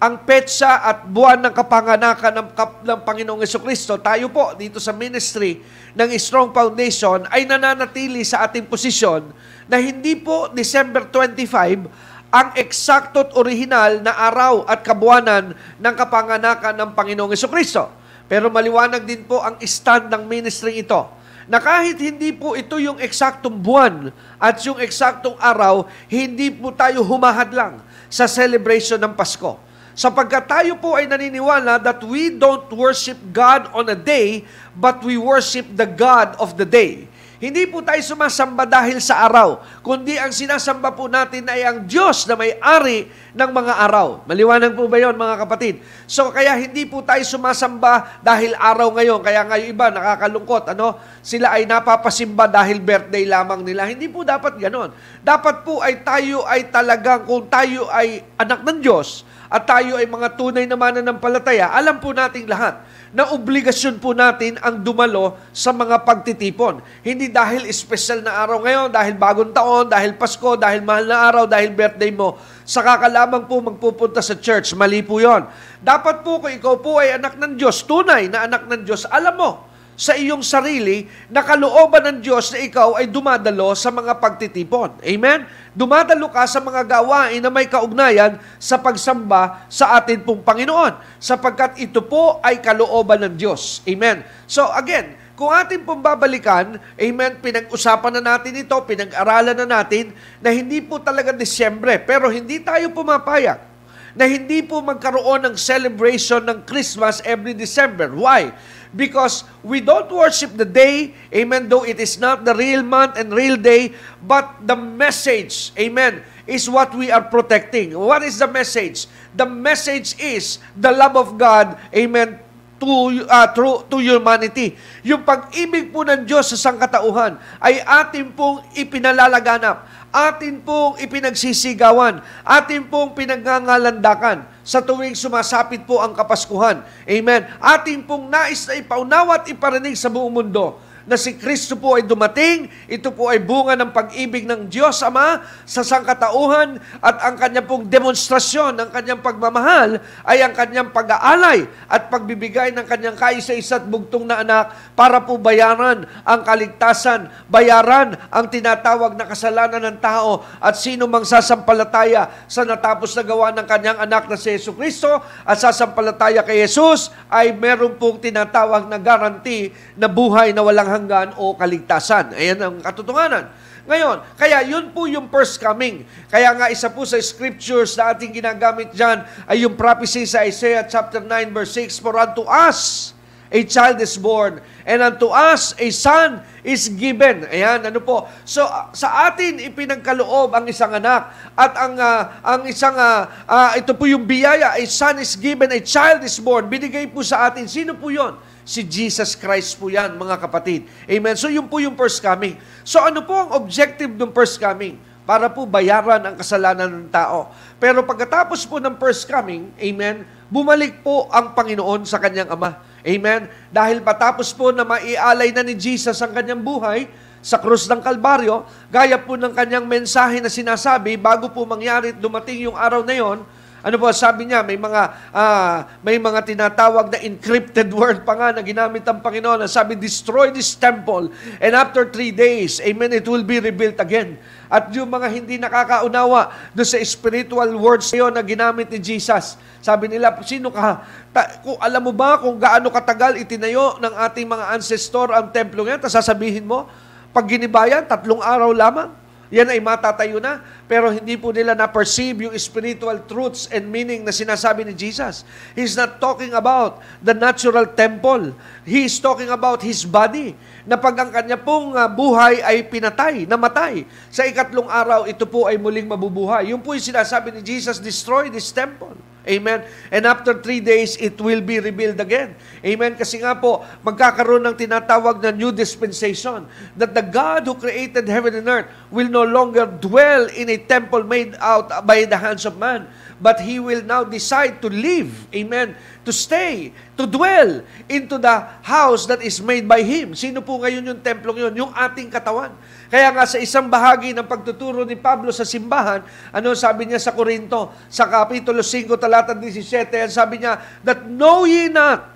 ang petsa at buwan ng kapanganakan ng, kap, ng Panginoong Kristo, tayo po dito sa ministry ng Strong Foundation ay nananatili sa ating posisyon na hindi po December 25 ang eksakto at orihinal na araw at kabuanan ng kapanganakan ng Panginoong Kristo. Pero maliwanag din po ang stand ng ministry ito na kahit hindi po ito yung eksaktong buwan at yung eksaktong araw, hindi po tayo humahad lang sa celebration ng Pasko sapagkat tayo po ay naniniwala that we don't worship God on a day, but we worship the God of the day. Hindi po tayo sumasamba dahil sa araw, kundi ang sinasamba po natin ay ang Diyos na may-ari ng mga araw. Maliwanag po ba yon mga kapatid? So kaya hindi po tayo sumasamba dahil araw ngayon. Kaya ngayon iba nakakalungkot. Ano? Sila ay napapasimba dahil birthday lamang nila. Hindi po dapat ganon. Dapat po ay tayo ay talagang kung tayo ay anak ng Diyos, at tayo ay mga tunay na mananampalataya, alam po nating lahat na obligasyon po natin ang dumalo sa mga pagtitipon. Hindi dahil special na araw ngayon, dahil bagong taon, dahil Pasko, dahil mahal na araw, dahil birthday mo, saka ka po magpupunta sa church. Mali po yon. Dapat po kung ikaw po ay anak ng Diyos, tunay na anak ng Diyos, alam mo, sa iyong sarili na kalooban ng Diyos na ikaw ay dumadalo sa mga pagtitipon. Amen? Dumadalo ka sa mga gawain na may kaugnayan sa pagsamba sa atin pong Panginoon sapagkat ito po ay kalooban ng Diyos. Amen? So again, kung atin pong babalikan, amen, pinag-usapan na natin ito, pinag-aralan na natin na hindi po talaga Disyembre, pero hindi tayo pumapayag na hindi po magkaroon ng celebration ng Christmas every December. Why? Because we don't worship the day, amen, though it is not the real month and real day, but the message, amen, is what we are protecting. What is the message? The message is the love of God, amen, to, uh, through, to humanity. Yung pag-ibig po ng Diyos sa sangkatauhan ay atin pong ipinalalaganap atin pong ipinagsisigawan, atin pong pinagngangalandakan sa tuwing sumasapit po ang Kapaskuhan. Amen. Atin pong nais na ipaunawa at iparinig sa buong mundo na si Kristo po ay dumating. Ito po ay bunga ng pag-ibig ng Diyos Ama sa sangkatauhan at ang kanyang pong demonstrasyon ng kanyang pagmamahal ay ang kanyang pag-aalay at pagbibigay ng kanyang kaisa-isa't bugtong na anak para po bayaran ang kaligtasan, bayaran ang tinatawag na kasalanan ng tao at sino mang sasampalataya sa natapos na gawa ng kanyang anak na si Yesu Kristo at sasampalataya kay Jesus ay meron pong tinatawag na guarantee na buhay na walang hanggan o kaligtasan. Ayan ang katotohanan. Ngayon, kaya yun po yung first coming. Kaya nga isa po sa scriptures na ating ginagamit dyan ay yung prophecy sa Isaiah chapter 9 verse 6, For unto us a child is born, and unto us a son is given. Ayan, ano po. So, sa atin ipinagkaloob ang isang anak, at ang, uh, ang isang, uh, uh, ito po yung biyaya, a son is given, a child is born. Binigay po sa atin. Sino po yon? Si Jesus Christ po yan, mga kapatid. Amen. So, yun po yung first coming. So, ano po ang objective ng first coming? Para po bayaran ang kasalanan ng tao. Pero pagkatapos po ng first coming, amen, bumalik po ang Panginoon sa kanyang Ama. Amen? Dahil patapos po na maialay na ni Jesus ang kanyang buhay sa krus ng Kalbaryo, gaya po ng kanyang mensahe na sinasabi, bago po mangyari dumating yung araw na yon, ano po sabi niya, may mga uh, may mga tinatawag na encrypted word pa nga na ginamit ng Panginoon na sabi, destroy this temple and after three days, amen, it will be rebuilt again. At yung mga hindi nakakaunawa do sa spiritual words na na ginamit ni Jesus, sabi nila, sino ka? Ta, kung alam mo ba kung gaano katagal itinayo ng ating mga ancestor ang templo ngayon, tapos sasabihin mo, pag ginibayan, tatlong araw lamang yan ay matatayo na. Pero hindi po nila na-perceive yung spiritual truths and meaning na sinasabi ni Jesus. He's not talking about the natural temple. He is talking about His body. Na pag ang kanya pong uh, buhay ay pinatay, namatay. Sa ikatlong araw, ito po ay muling mabubuhay. Yung po yung sinasabi ni Jesus, destroy this temple. Amen. And after three days, it will be revealed again. Amen. Kasi nga po, magkakaroon ng tinatawag na new dispensation that the God who created heaven and earth will no longer dwell in a temple made out by the hands of man, but He will now decide to live. Amen. To stay, to dwell into the house that is made by Him. Sino po ngayon yung templong yun? Yung ating katawan. Kaya nga sa isang bahagi ng pagtuturo ni Pablo sa simbahan, ano sabi niya sa Korinto, sa Kapitulo 5, talata 17, sabi niya, that know ye not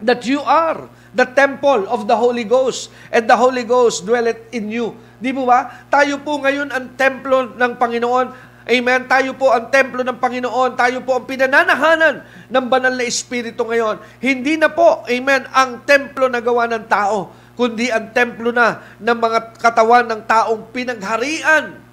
that you are the temple of the Holy Ghost, and the Holy Ghost dwelleth in you. Di mo ba? Tayo po ngayon ang templo ng Panginoon. Amen. Tayo po ang templo ng Panginoon. Tayo po ang pinananahanan ng banal na Espiritu ngayon. Hindi na po, amen, ang templo na gawa ng tao kundi ang templo na ng mga katawan ng taong pinagharian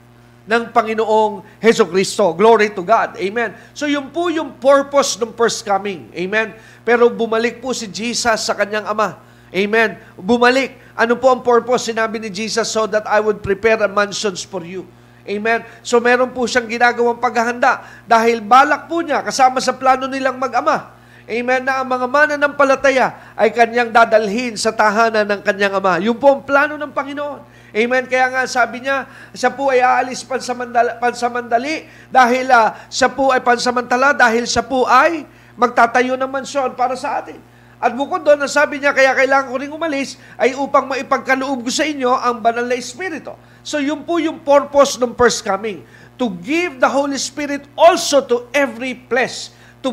ng Panginoong Heso Kristo. Glory to God. Amen. So yun po yung purpose ng first coming. Amen. Pero bumalik po si Jesus sa kanyang Ama. Amen. Bumalik. Ano po ang purpose? Sinabi ni Jesus, so that I would prepare a mansions for you. Amen. So meron po siyang ginagawang paghahanda dahil balak po niya kasama sa plano nilang mag-ama Amen, na ang mga mananampalataya ay kanyang dadalhin sa tahanan ng kanyang ama. Yung po ang plano ng Panginoon. Amen. Kaya nga sabi niya, siya po ay aalis pansamandali, pansamandali dahil uh, siya po ay pansamantala dahil siya po ay magtatayo ng mansyon para sa atin. At bukod doon, sabi niya, kaya kailangan ko rin umalis ay upang maipagkaloob ko sa inyo ang banal na Espiritu. So yun po yung purpose ng first coming. To give the Holy Spirit also to every flesh to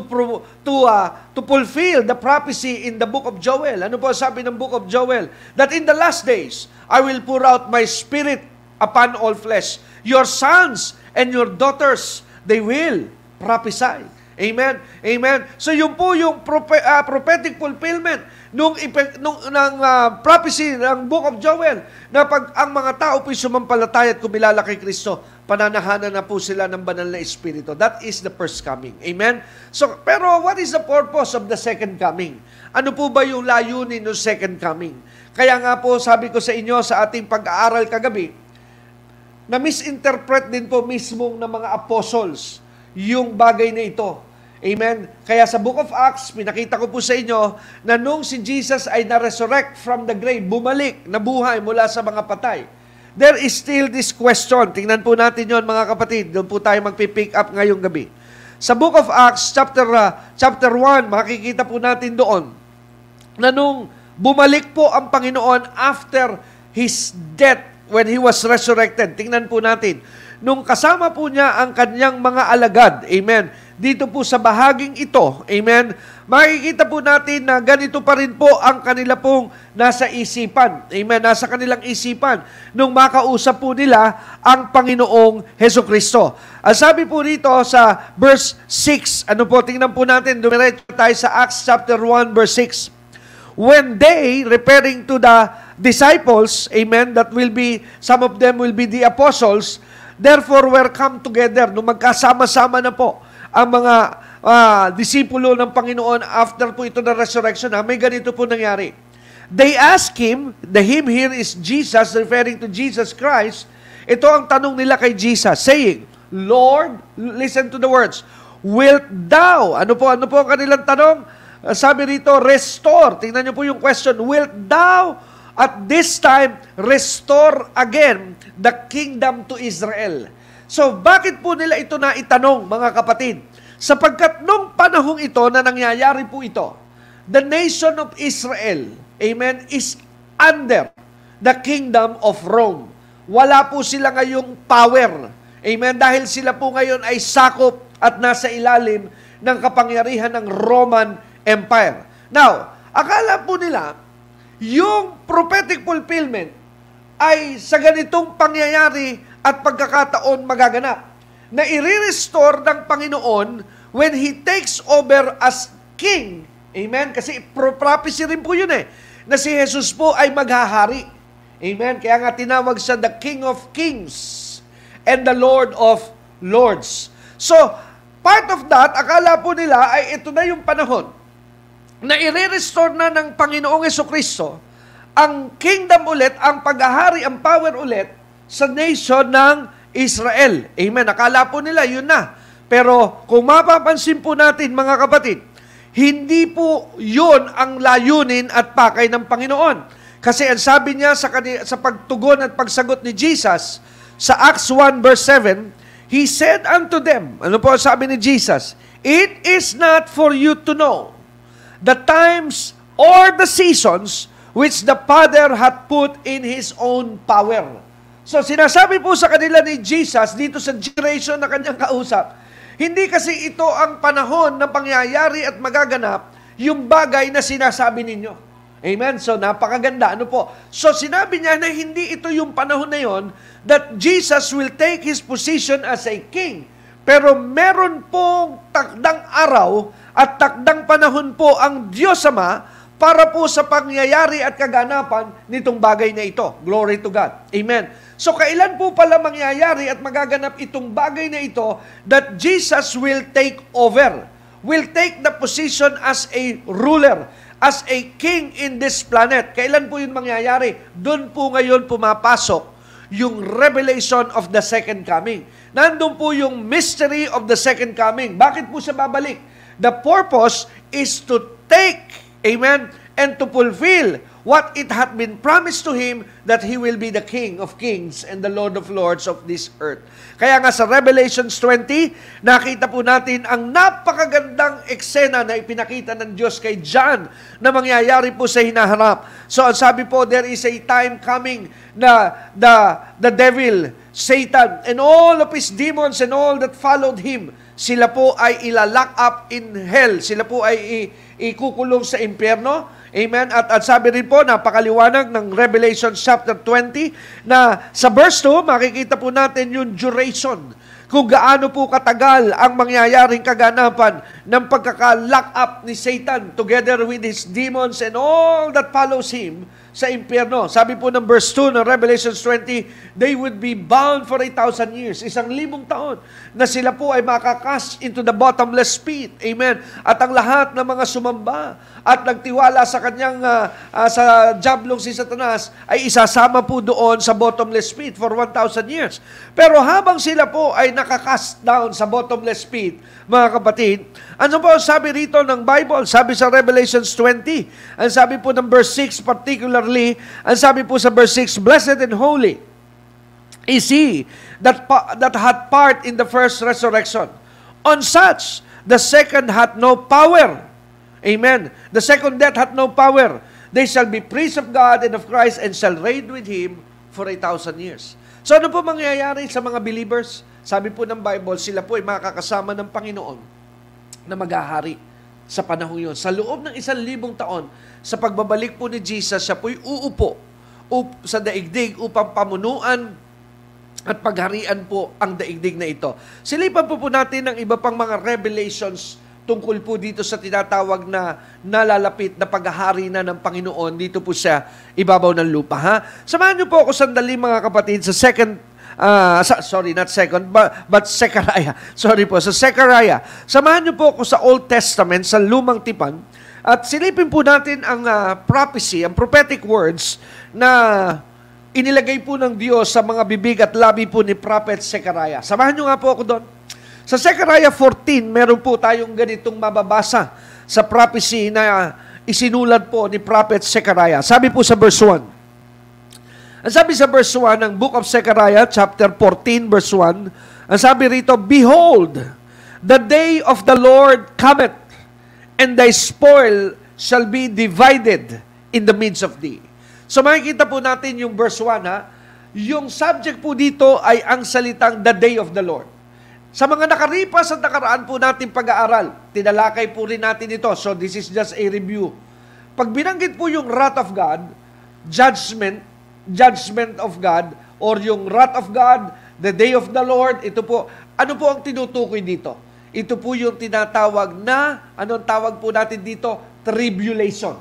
to uh, to fulfill the prophecy in the book of Joel. Ano po sabi ng book of Joel? That in the last days I will pour out my spirit upon all flesh. Your sons and your daughters they will prophesy. Amen. Amen. So yun po yung uh, prophetic fulfillment nung, nung ng uh, prophecy ng book of Joel na pag ang mga tao po'y sumampalataya at kumilala kay Kristo, pananahanan na po sila ng banal na Espiritu. That is the first coming. Amen? So, pero what is the purpose of the second coming? Ano po ba yung layunin ng second coming? Kaya nga po, sabi ko sa inyo sa ating pag-aaral kagabi, na misinterpret din po mismo ng mga apostles yung bagay na ito. Amen? Kaya sa Book of Acts, pinakita ko po sa inyo na nung si Jesus ay na-resurrect from the grave, bumalik, nabuhay mula sa mga patay there is still this question. Tingnan po natin yon mga kapatid. Doon po tayo magpipick up ngayong gabi. Sa Book of Acts, chapter, uh, chapter 1, makikita po natin doon na nung bumalik po ang Panginoon after His death when He was resurrected. Tingnan po natin. Nung kasama po niya ang kanyang mga alagad, amen, dito po sa bahaging ito, amen, makikita po natin na ganito pa rin po ang kanila pong nasa isipan. Amen, nasa kanilang isipan nung makausap po nila ang Panginoong Heso Kristo. Ang sabi po rito sa verse 6, ano po, tingnan po natin, dumiretso tayo sa Acts chapter 1 verse 6. When they, referring to the disciples, amen, that will be, some of them will be the apostles, therefore were come together, nung magkasama-sama na po, ang mga uh, disipulo ng Panginoon after po ito na resurrection, ha, may ganito po nangyari. They ask him, the him here is Jesus, referring to Jesus Christ. Ito ang tanong nila kay Jesus, saying, Lord, listen to the words, wilt thou, ano po, ano po ang kanilang tanong? Uh, sabi rito, restore. Tingnan niyo po yung question, wilt thou at this time restore again the kingdom to Israel? So, bakit po nila ito na itanong, mga kapatid? Sapagkat nung panahong ito na nangyayari po ito, the nation of Israel, amen, is under the kingdom of Rome. Wala po sila ngayong power. Amen. Dahil sila po ngayon ay sakop at nasa ilalim ng kapangyarihan ng Roman Empire. Now, akala po nila, yung prophetic fulfillment ay sa ganitong pangyayari at pagkakataon magaganap na i-restore ng Panginoon when He takes over as King. Amen? Kasi prophecy rin po yun eh, na si Jesus po ay maghahari. Amen? Kaya nga tinawag siya the King of Kings and the Lord of Lords. So, part of that, akala po nila ay ito na yung panahon na i-restore na ng Panginoong Yeso Kristo ang kingdom ulit, ang paghahari, ang power ulit sa nation ng Israel. Amen. Akala po nila, yun na. Pero kung mapapansin po natin, mga kapatid, hindi po yun ang layunin at pakay ng Panginoon. Kasi ang sabi niya sa, sa pagtugon at pagsagot ni Jesus, sa Acts 1 verse 7, He said unto them, ano po sabi ni Jesus? It is not for you to know the times or the seasons which the Father hath put in His own power. So sinasabi po sa kanila ni Jesus dito sa generation na kanyang kausap, hindi kasi ito ang panahon na pangyayari at magaganap yung bagay na sinasabi ninyo. Amen? So napakaganda. Ano po? So sinabi niya na hindi ito yung panahon na yon that Jesus will take His position as a king. Pero meron pong takdang araw at takdang panahon po ang Diyos Ama para po sa pangyayari at kaganapan nitong bagay na ito. Glory to God. Amen. So kailan po pala mangyayari at magaganap itong bagay na ito that Jesus will take over, will take the position as a ruler, as a king in this planet. Kailan po yun mangyayari? Doon po ngayon pumapasok yung revelation of the second coming. Nandun po yung mystery of the second coming. Bakit po siya babalik? The purpose is to take Amen? And to fulfill what it had been promised to him that he will be the King of kings and the Lord of lords of this earth. Kaya nga sa Revelations 20, nakita po natin ang napakagandang eksena na ipinakita ng Diyos kay John na mangyayari po sa hinaharap. So ang sabi po, there is a time coming na the, the devil, Satan, and all of his demons and all that followed him, sila po ay ilalock up in hell. Sila po ay ikukulong sa impyerno. Amen? At, at sabi rin po, napakaliwanag ng Revelation chapter 20 na sa verse 2, makikita po natin yung duration kung gaano po katagal ang mangyayaring kaganapan ng pagkaka-lock up ni Satan together with his demons and all that follows him sa impyerno. Sabi po ng verse 2 ng Revelation 20, they would be bound for a thousand years, isang libong taon, na sila po ay makakas into the bottomless pit. Amen. At ang lahat ng mga sumamba at nagtiwala sa kanyang uh, uh, sa jablong si Satanas ay isasama po doon sa bottomless pit for 1,000 years. Pero habang sila po ay nakakast down sa bottomless pit, mga kapatid, ano po sabi rito ng Bible? Sabi sa Revelations 20, ang sabi po ng verse 6 particularly, ang sabi po sa verse 6, Blessed and holy is he that, that had part in the first resurrection. On such, the second had no power Amen. The second death hath no power. They shall be priests of God and of Christ and shall reign with Him for a thousand years. So ano po mangyayari sa mga believers? Sabi po ng Bible, sila po ay makakasama ng Panginoon na maghahari sa panahon yun. Sa loob ng isang libong taon, sa pagbabalik po ni Jesus, siya po'y uupo up, sa daigdig upang pamunuan at pagharian po ang daigdig na ito. Silipan po po natin ng iba pang mga revelations tungkol po dito sa tinatawag na nalalapit na paghahari na ng Panginoon dito po sa ibabaw ng lupa. Ha? Samahan niyo po ako sandali mga kapatid sa second uh, sa, sorry, not second, but, but Zechariah. Sorry po, sa Zechariah. Samahan niyo po ako sa Old Testament, sa Lumang Tipan, at silipin po natin ang uh, prophecy, ang prophetic words na inilagay po ng Diyos sa mga bibig at labi po ni Prophet Zechariah. Samahan niyo nga po ako doon. Sa Zechariah 14, meron po tayong ganitong mababasa sa prophecy na isinulat po ni Prophet Zechariah. Sabi po sa verse 1, ang sabi sa verse 1 ng Book of Zechariah, chapter 14, verse 1, ang sabi rito, Behold, the day of the Lord cometh, and thy spoil shall be divided in the midst of thee. So makikita po natin yung verse 1 ha. Yung subject po dito ay ang salitang the day of the Lord. Sa mga nakaripas at nakaraan po natin pag-aaral, tinalakay po rin natin ito. So this is just a review. Pag binanggit po yung wrath of God, judgment, judgment of God, or yung wrath of God, the day of the Lord, ito po, ano po ang tinutukoy dito? Ito po yung tinatawag na, anong tawag po natin dito? Tribulation.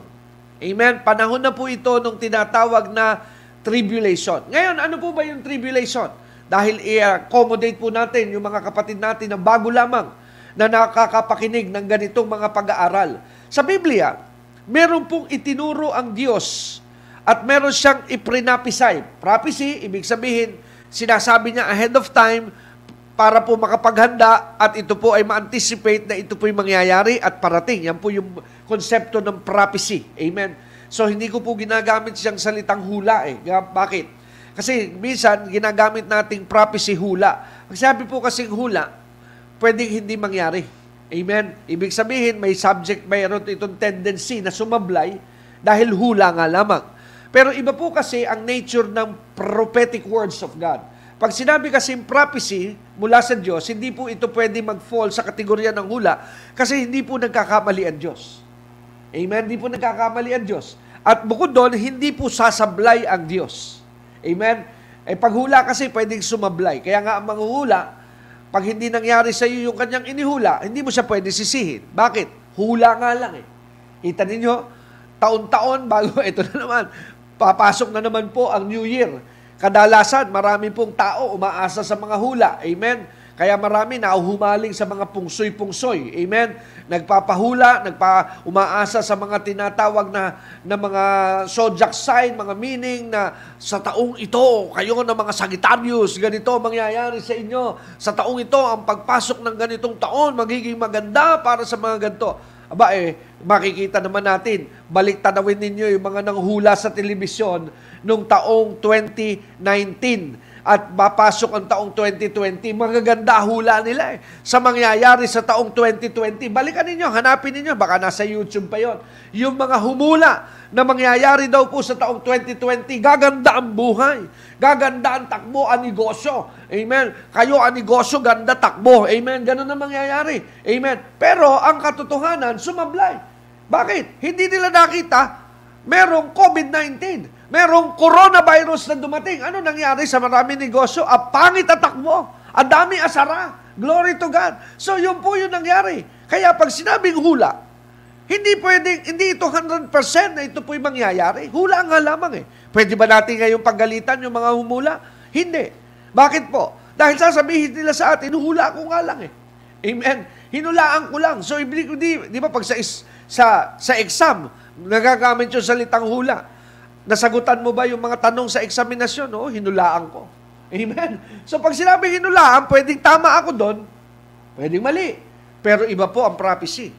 Amen? Panahon na po ito nung tinatawag na tribulation. Ngayon, ano po ba yung tribulation? Dahil i-accommodate po natin yung mga kapatid natin na bago lamang na nakakapakinig ng ganitong mga pag-aaral. Sa Biblia, meron pong itinuro ang Diyos at meron siyang iprinapisay. Prophecy, ibig sabihin, sinasabi niya ahead of time para po makapaghanda at ito po ay ma-anticipate na ito po yung mangyayari at parating. Yan po yung konsepto ng prophecy. Amen. So, hindi ko po ginagamit siyang salitang hula eh. Bakit? Kasi minsan, ginagamit nating prophecy hula. Ang sabi po kasing hula, pwedeng hindi mangyari. Amen? Ibig sabihin, may subject, mayroon itong tendency na sumablay dahil hula nga lamang. Pero iba po kasi ang nature ng prophetic words of God. Pag sinabi kasi prophecy mula sa Diyos, hindi po ito pwede mag-fall sa kategorya ng hula kasi hindi po nagkakamali ang Diyos. Amen? Hindi po nagkakamali ang Diyos. At bukod doon, hindi po sasablay ang Diyos. Amen? Eh paghula kasi pwedeng sumablay. Kaya nga ang manguhula, pag hindi nangyari sa iyo yung kanyang inihula, hindi mo siya pwede sisihin. Bakit? Hula nga lang eh. Kita ninyo, taon-taon bago ito na naman, papasok na naman po ang New Year. Kadalasan, marami pong tao umaasa sa mga hula. Amen? Kaya marami na humaling sa mga pungsoy-pungsoy. Amen? Nagpapahula, nagpa umaasa sa mga tinatawag na, na mga zodiac sign, mga meaning na sa taong ito, kayo ng mga Sagittarius, ganito mangyayari sa inyo. Sa taong ito, ang pagpasok ng ganitong taon, magiging maganda para sa mga ganito. Aba eh, makikita naman natin, balik tanawin ninyo yung mga nanghula sa telebisyon nung taong 2019 at mapasok ang taong 2020, magaganda hula nila eh. Sa mangyayari sa taong 2020, balikan ninyo, hanapin ninyo, baka nasa YouTube pa yon. Yung mga humula na mangyayari daw po sa taong 2020, gaganda ang buhay. Gaganda ang takbo, ang negosyo. Amen. Kayo ang negosyo, ganda takbo. Amen. Ganun na mangyayari. Amen. Pero ang katotohanan, sumablay. Bakit? Hindi nila nakita merong COVID-19 merong coronavirus na dumating. Ano nangyari sa maraming negosyo? A pangit at takbo. A dami asara. Glory to God. So, yun po yung nangyari. Kaya pag sinabing hula, hindi pwedeng, hindi ito 100% na ito po yung mangyayari. Hula nga lamang eh. Pwede ba natin ngayong paggalitan yung mga humula? Hindi. Bakit po? Dahil sasabihin nila sa atin, hula ko nga lang eh. Amen. Hinulaan ko lang. So, di, di, di ba pag sa, sa, sa exam, nagagamit yung salitang hula Nasagutan mo ba yung mga tanong sa eksaminasyon? Oo, hinulaan ko. Amen? So pag sinabi hinulaan, pwedeng tama ako doon, pwedeng mali. Pero iba po ang prophecy.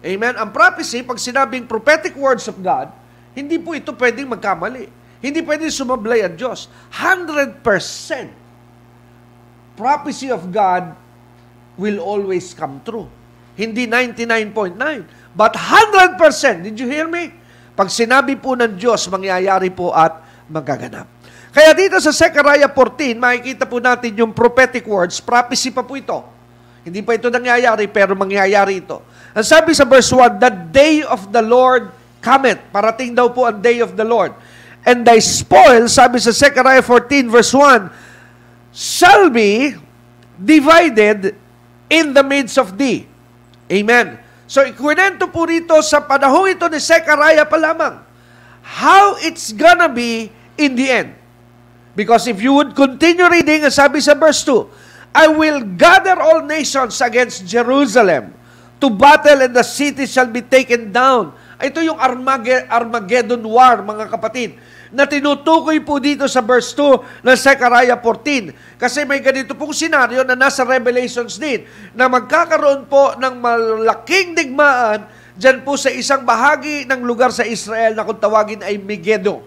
Amen? Ang prophecy, pag sinabing prophetic words of God, hindi po ito pwedeng magkamali. Hindi pwedeng sumablay ang Diyos. 100% prophecy of God will always come true. Hindi 99.9, but 100%. Did you hear me? Pag sinabi po ng Diyos, mangyayari po at magaganap. Kaya dito sa Zechariah 14, makikita po natin yung prophetic words, prophecy pa po ito. Hindi pa ito nangyayari, pero mangyayari ito. Ang sabi sa verse 1, The day of the Lord cometh. Parating daw po ang day of the Lord. And thy spoil, sabi sa Zechariah 14 verse 1, shall be divided in the midst of thee. Amen. So, ikwento po rito sa panahon ito ni Zechariah pa lamang how it's gonna be in the end. Because if you would continue reading, sabi sa verse 2, I will gather all nations against Jerusalem to battle and the city shall be taken down. Ito yung Armageddon War, mga kapatid na tinutukoy po dito sa verse 2 ng Zechariah 14. Kasi may ganito pong senaryo na nasa Revelations din, na magkakaroon po ng malaking digmaan dyan po sa isang bahagi ng lugar sa Israel na kung tawagin ay Megiddo.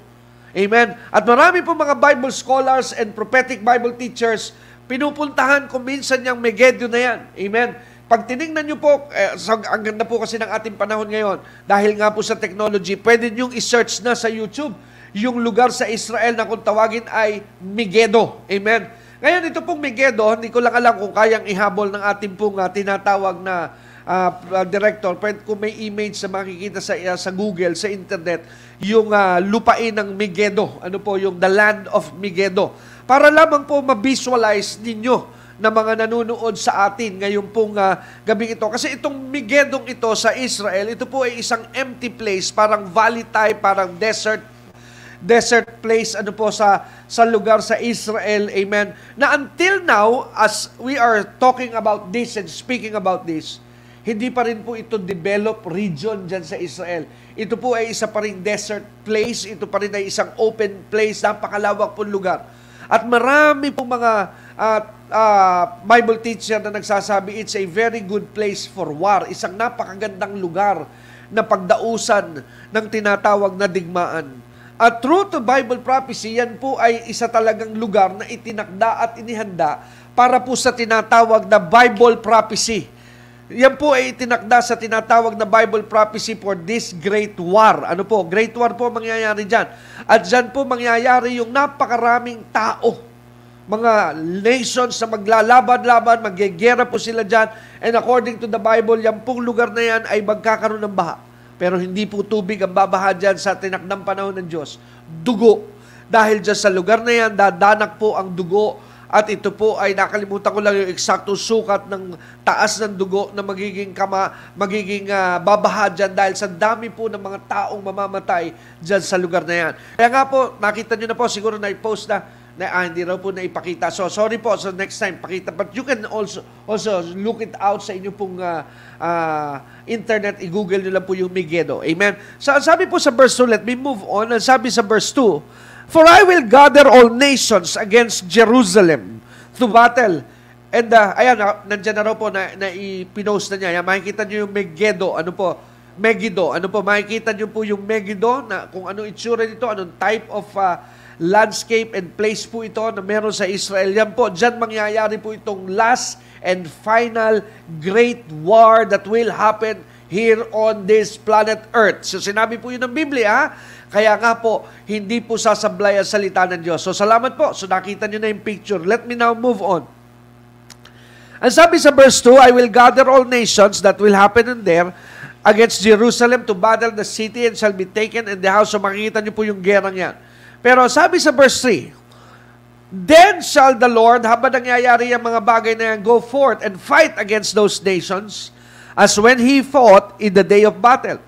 Amen? At marami po mga Bible scholars and prophetic Bible teachers, pinupuntahan kung minsan yung Megiddo na yan. Amen? Pag tiningnan nyo po, eh, ang ganda po kasi ng ating panahon ngayon, dahil nga po sa technology, pwede nyo i-search na sa YouTube yung lugar sa Israel na kung tawagin ay Migedo. Amen. Ngayon, ito pong Migedo, hindi ko lang alam kung kayang ihabol ng ating pong uh, tinatawag na uh, director. Pwede kung may image sa makikita sa, uh, sa Google, sa internet, yung uh, lupain ng Migedo. Ano po, yung the land of Migedo. Para lamang po ma-visualize ninyo na mga nanonood sa atin ngayon pong uh, gabi ito. Kasi itong Migedong ito sa Israel, ito po ay isang empty place, parang valley type, parang desert desert place ano po sa sa lugar sa Israel. Amen. Na until now as we are talking about this and speaking about this, hindi pa rin po ito developed region dyan sa Israel. Ito po ay isa pa rin desert place, ito pa rin ay isang open place, napakalawak po lugar. At marami po mga uh, uh, Bible teacher na nagsasabi, it's a very good place for war. Isang napakagandang lugar na pagdausan ng tinatawag na digmaan. At true to Bible prophecy, yan po ay isa talagang lugar na itinakda at inihanda para po sa tinatawag na Bible prophecy. Yan po ay itinakda sa tinatawag na Bible prophecy for this great war. Ano po? Great war po mangyayari dyan. At dyan po mangyayari yung napakaraming tao. Mga nations na maglalaban-laban, magyegera po sila dyan. And according to the Bible, yan pong lugar na yan ay magkakaroon ng baha. Pero hindi po tubig ang babaha dyan sa tinakdang panahon ng Diyos. Dugo. Dahil dyan sa lugar na yan, dadanak po ang dugo at ito po ay nakalimutan ko lang yung eksakto sukat ng taas ng dugo na magiging kama, magiging uh, babaha dyan dahil sa dami po ng mga taong mamamatay dyan sa lugar na yan. Kaya nga po, nakita nyo na po, siguro na-post na, na ah, hindi raw po na ipakita. So, sorry po. So, next time, pakita. But you can also also look it out sa inyo pong uh, uh, internet. I-google nyo lang po yung Megiddo. Amen? So, sabi po sa verse 2, let me move on. Ang sabi sa verse 2, For I will gather all nations against Jerusalem to battle. And uh, ayan, nandyan na raw po na, na ipinost na niya. Yan, makikita nyo yung Megiddo. Ano po? Megiddo. Ano po? Makikita nyo po yung Megiddo na kung ano itsura nito, anong type of uh, landscape and place po ito na meron sa Israel. Yan po, dyan mangyayari po itong last and final great war that will happen here on this planet Earth. So sinabi po yun ng Biblia, kaya nga po, hindi po sasablay ang salita ng Diyos. So salamat po. So nakita nyo na yung picture. Let me now move on. Ang sabi sa verse 2, I will gather all nations that will happen in there against Jerusalem to battle the city and shall be taken in the house. So makikita nyo po yung gerang yan. Pero sabi sa verse 3, Then shall the Lord, habang nangyayari ang mga bagay na yan, go forth and fight against those nations as when He fought in the day of battle.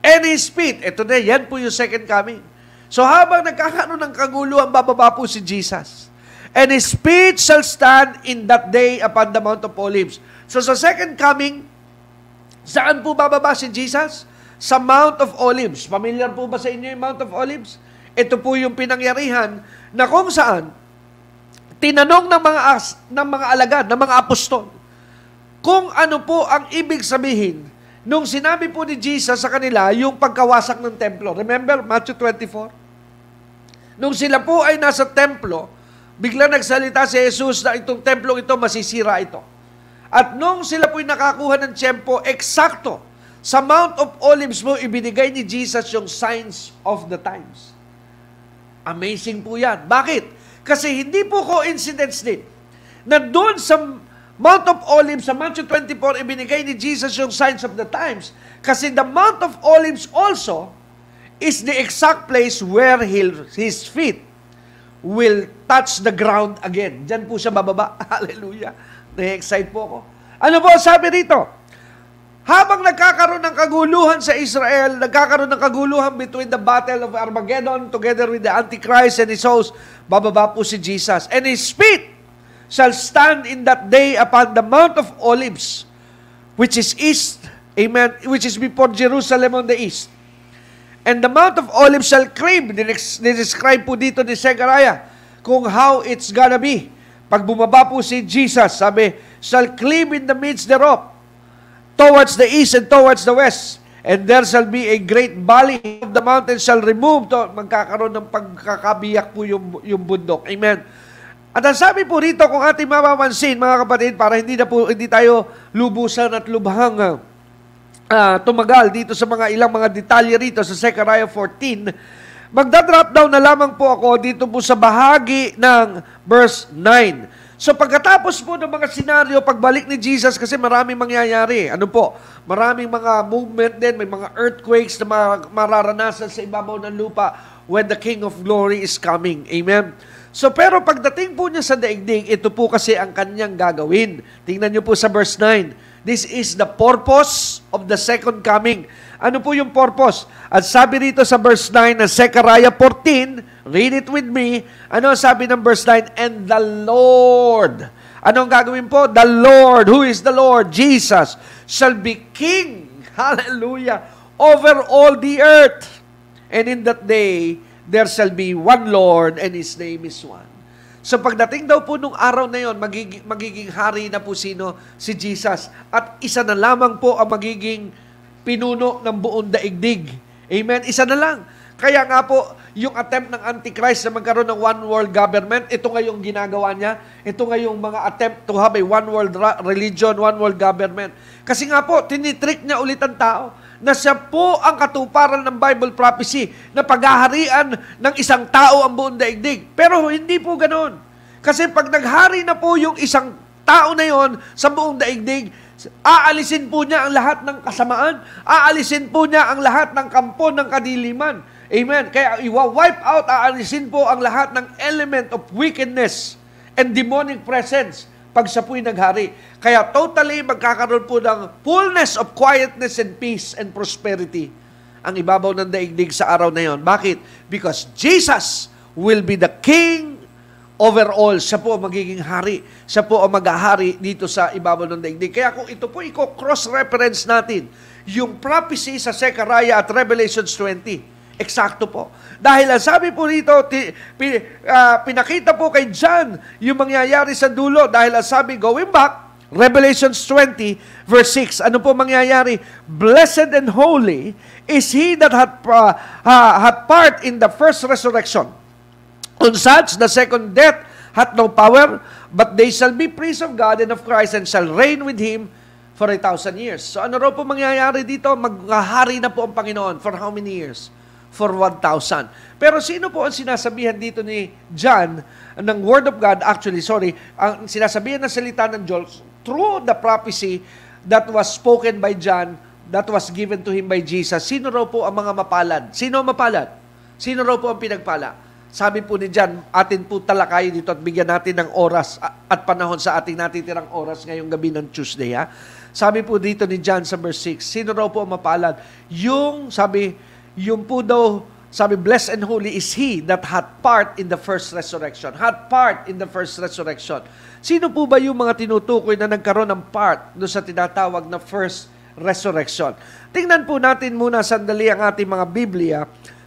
And His feet, ito na, yan po yung second coming. So habang nagkakaroon ng kaguluhan, bababa po si Jesus. And His feet shall stand in that day upon the Mount of Olives. So sa second coming, saan po bababa si Jesus? Sa Mount of Olives. Familiar po ba sa inyo yung Mount of Olives? Ito po yung pinangyarihan na kung saan tinanong ng mga as, ng mga alagad, ng mga apostol, kung ano po ang ibig sabihin nung sinabi po ni Jesus sa kanila yung pagkawasak ng templo. Remember Matthew 24? Nung sila po ay nasa templo, bigla nagsalita si Jesus na itong templo ito masisira ito. At nung sila po'y nakakuha ng tiyempo, eksakto, Sa Mount of Olives mo, ibinigay ni Jesus yung signs of the times. Amazing po yan. Bakit? Kasi hindi po coincidence din na doon sa Mount of Olives, sa Matthew 24, ibinigay ni Jesus yung signs of the times. Kasi the Mount of Olives also is the exact place where his feet will touch the ground again. Diyan po siya bababa. Hallelujah. Na-excite po ako. Ano po sabi rito? Habang nagkakaroon ng kaguluhan sa Israel, nagkakaroon ng kaguluhan between the battle of Armageddon together with the Antichrist and his host, bababa po si Jesus. And his feet shall stand in that day upon the Mount of Olives, which is east, amen, which is before Jerusalem on the east. And the Mount of Olives shall crave, describe po dito ni Zechariah, kung how it's gonna be. Pag bumaba po si Jesus, sabi, shall cleave in the midst thereof, towards the east and towards the west. And there shall be a great valley of the mountain shall remove to magkakaroon ng pagkakabiyak po yung, yung bundok. Amen. At ang sabi po rito, kung ating mapapansin, mga kapatid, para hindi na po, hindi tayo lubusan at lubhang uh, tumagal dito sa mga ilang mga detalye rito sa Zechariah 14, magdadrop down na lamang po ako dito po sa bahagi ng verse 9. So pagkatapos po ng mga senaryo, pagbalik ni Jesus, kasi maraming mangyayari. Ano po? Maraming mga movement din, may mga earthquakes na mararanasan sa ibabaw ng lupa when the King of Glory is coming. Amen? So pero pagdating po niya sa daigdig, ito po kasi ang kanyang gagawin. Tingnan niyo po sa verse 9. This is the purpose of the second coming. Ano po yung purpose? At sabi rito sa verse 9 na Zechariah 14, read it with me. Ano sabi ng verse 9? And the Lord. Anong gagawin po? The Lord. Who is the Lord? Jesus shall be king. Hallelujah. Over all the earth. And in that day, there shall be one Lord and His name is one. So pagdating daw po nung araw na yon, magiging, magiging hari na po sino? Si Jesus. At isa na lamang po ang magiging pinuno ng buong daigdig. Amen? Isa na lang. Kaya nga po, yung attempt ng Antichrist na magkaroon ng one world government, ito nga ginagawa niya. Ito nga mga attempt to have a one world religion, one world government. Kasi nga po, tinitrick niya ulit ang tao na siya po ang katuparan ng Bible prophecy na paghaharian ng isang tao ang buong daigdig. Pero hindi po ganoon. Kasi pag naghari na po yung isang tao na yon sa buong daigdig, Aalisin po niya ang lahat ng kasamaan. Aalisin po niya ang lahat ng kampo ng kadiliman. Amen. Kaya iwa-wipe out, aalisin po ang lahat ng element of wickedness and demonic presence pag siya po'y naghari. Kaya totally magkakaroon po ng fullness of quietness and peace and prosperity ang ibabaw ng daigdig sa araw na yon. Bakit? Because Jesus will be the King overall, siya po ang magiging hari. Siya po ang maghahari dito sa ibabaw ng daigdig. Kaya kung ito po i-cross-reference natin, yung prophecy sa Zechariah at Revelations 20, eksakto po. Dahil ang sabi po rito, ti, pi, uh, pinakita po kay John yung mangyayari sa dulo. Dahil ang sabi, going back, Revelations 20, verse 6, ano po mangyayari? Blessed and holy is he that had, uh, uh, part in the first resurrection. On such, the second death hath no power, but they shall be priests of God and of Christ and shall reign with Him for a thousand years. So ano raw po mangyayari dito? Maghahari na po ang Panginoon. For how many years? For 1,000. Pero sino po ang sinasabihan dito ni John ng Word of God? Actually, sorry, ang sinasabihan ng salita ng Diyos through the prophecy that was spoken by John, that was given to him by Jesus. Sino raw po ang mga mapalad? Sino ang mapalad? Sino raw po ang pinagpala? Sabi po ni John, atin po talakayin dito at bigyan natin ng oras at panahon sa ating natitirang oras ngayong gabi ng Tuesday. Ha? Sabi po dito ni John sa verse 6, sino raw po ang mapalad? Yung, sabi, yung po daw, sabi, blessed and holy is he that had part in the first resurrection. Had part in the first resurrection. Sino po ba yung mga tinutukoy na nagkaroon ng part do sa tinatawag na first resurrection? Tingnan po natin muna sandali ang ating mga Biblia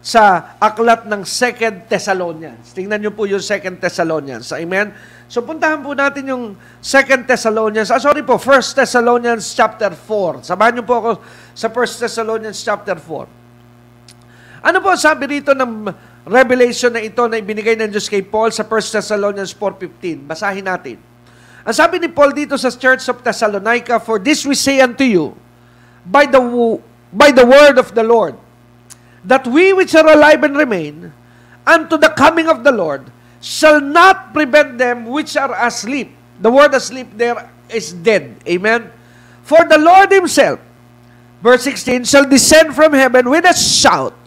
sa aklat ng Second Thessalonians. Tingnan niyo po yung Second Thessalonians. Amen? So puntahan po natin yung Second Thessalonians. Ah, sorry po, First Thessalonians chapter 4. Sabahan niyo po ako sa First Thessalonians chapter 4. Ano po sabi rito ng revelation na ito na ibinigay ng Diyos kay Paul sa 1 Thessalonians 4.15? Basahin natin. Ang sabi ni Paul dito sa Church of Thessalonica, For this we say unto you, by the, by the word of the Lord, that we which are alive and remain unto the coming of the Lord shall not prevent them which are asleep. The word asleep there is dead. Amen? For the Lord himself, verse 16, shall descend from heaven with a shout,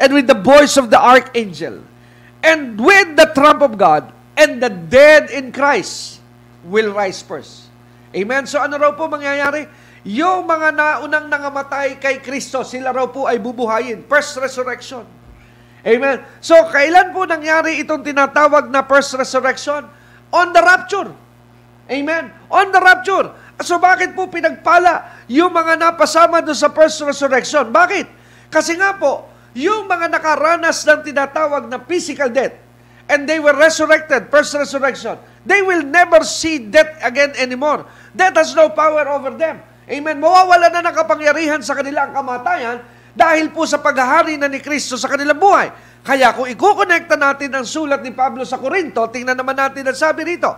and with the voice of the archangel, and with the trump of God, and the dead in Christ will rise first. Amen? So ano raw po mangyayari? Yung mga naunang nangamatay kay Kristo, sila raw po ay bubuhayin. First resurrection. Amen? So, kailan po nangyari itong tinatawag na first resurrection? On the rapture. Amen? On the rapture. So, bakit po pinagpala yung mga napasama doon sa first resurrection? Bakit? Kasi nga po, yung mga nakaranas ng tinatawag na physical death, and they were resurrected, first resurrection, they will never see death again anymore. Death has no power over them. Amen. Mawawala na ng kapangyarihan sa kanilang kamatayan dahil po sa paghahari na ni Kristo sa kanilang buhay. Kaya kung ikukonekta natin ang sulat ni Pablo sa Korinto, tingnan naman natin ang sabi rito.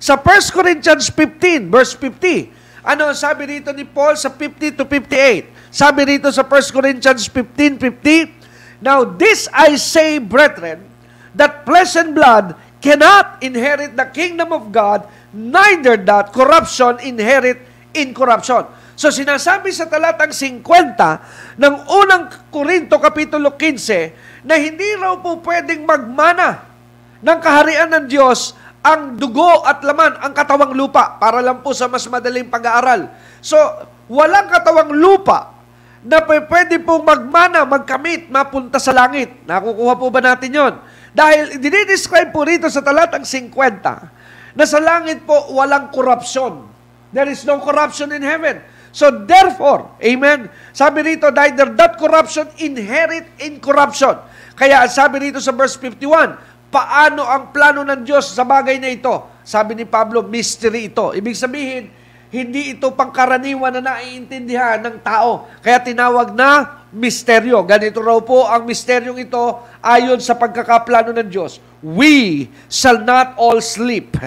Sa 1 Corinthians 15, verse 50, ano ang sabi rito ni Paul sa 50 to 58? Sabi rito sa 1 Corinthians 15, 50, Now this I say, brethren, that flesh and blood cannot inherit the kingdom of God, neither that corruption inherit incorruption. So sinasabi sa talatang 50 ng unang Korinto Kapitulo 15 na hindi raw po pwedeng magmana ng kaharian ng Diyos ang dugo at laman, ang katawang lupa, para lang po sa mas madaling pag-aaral. So, walang katawang lupa na pwede pong magmana, magkamit, mapunta sa langit. Nakukuha po ba natin yon? Dahil dinidescribe po rito sa talatang 50 na sa langit po walang korupsyon. There is no corruption in heaven. So therefore, amen, sabi rito, neither that corruption inherit in corruption. Kaya sabi rito sa verse 51, paano ang plano ng Diyos sa bagay na ito? Sabi ni Pablo, mystery ito. Ibig sabihin, hindi ito pangkaraniwan na naiintindihan ng tao. Kaya tinawag na misteryo. Ganito raw po ang misteryong ito ayon sa pagkakaplano ng Diyos. We shall not all sleep,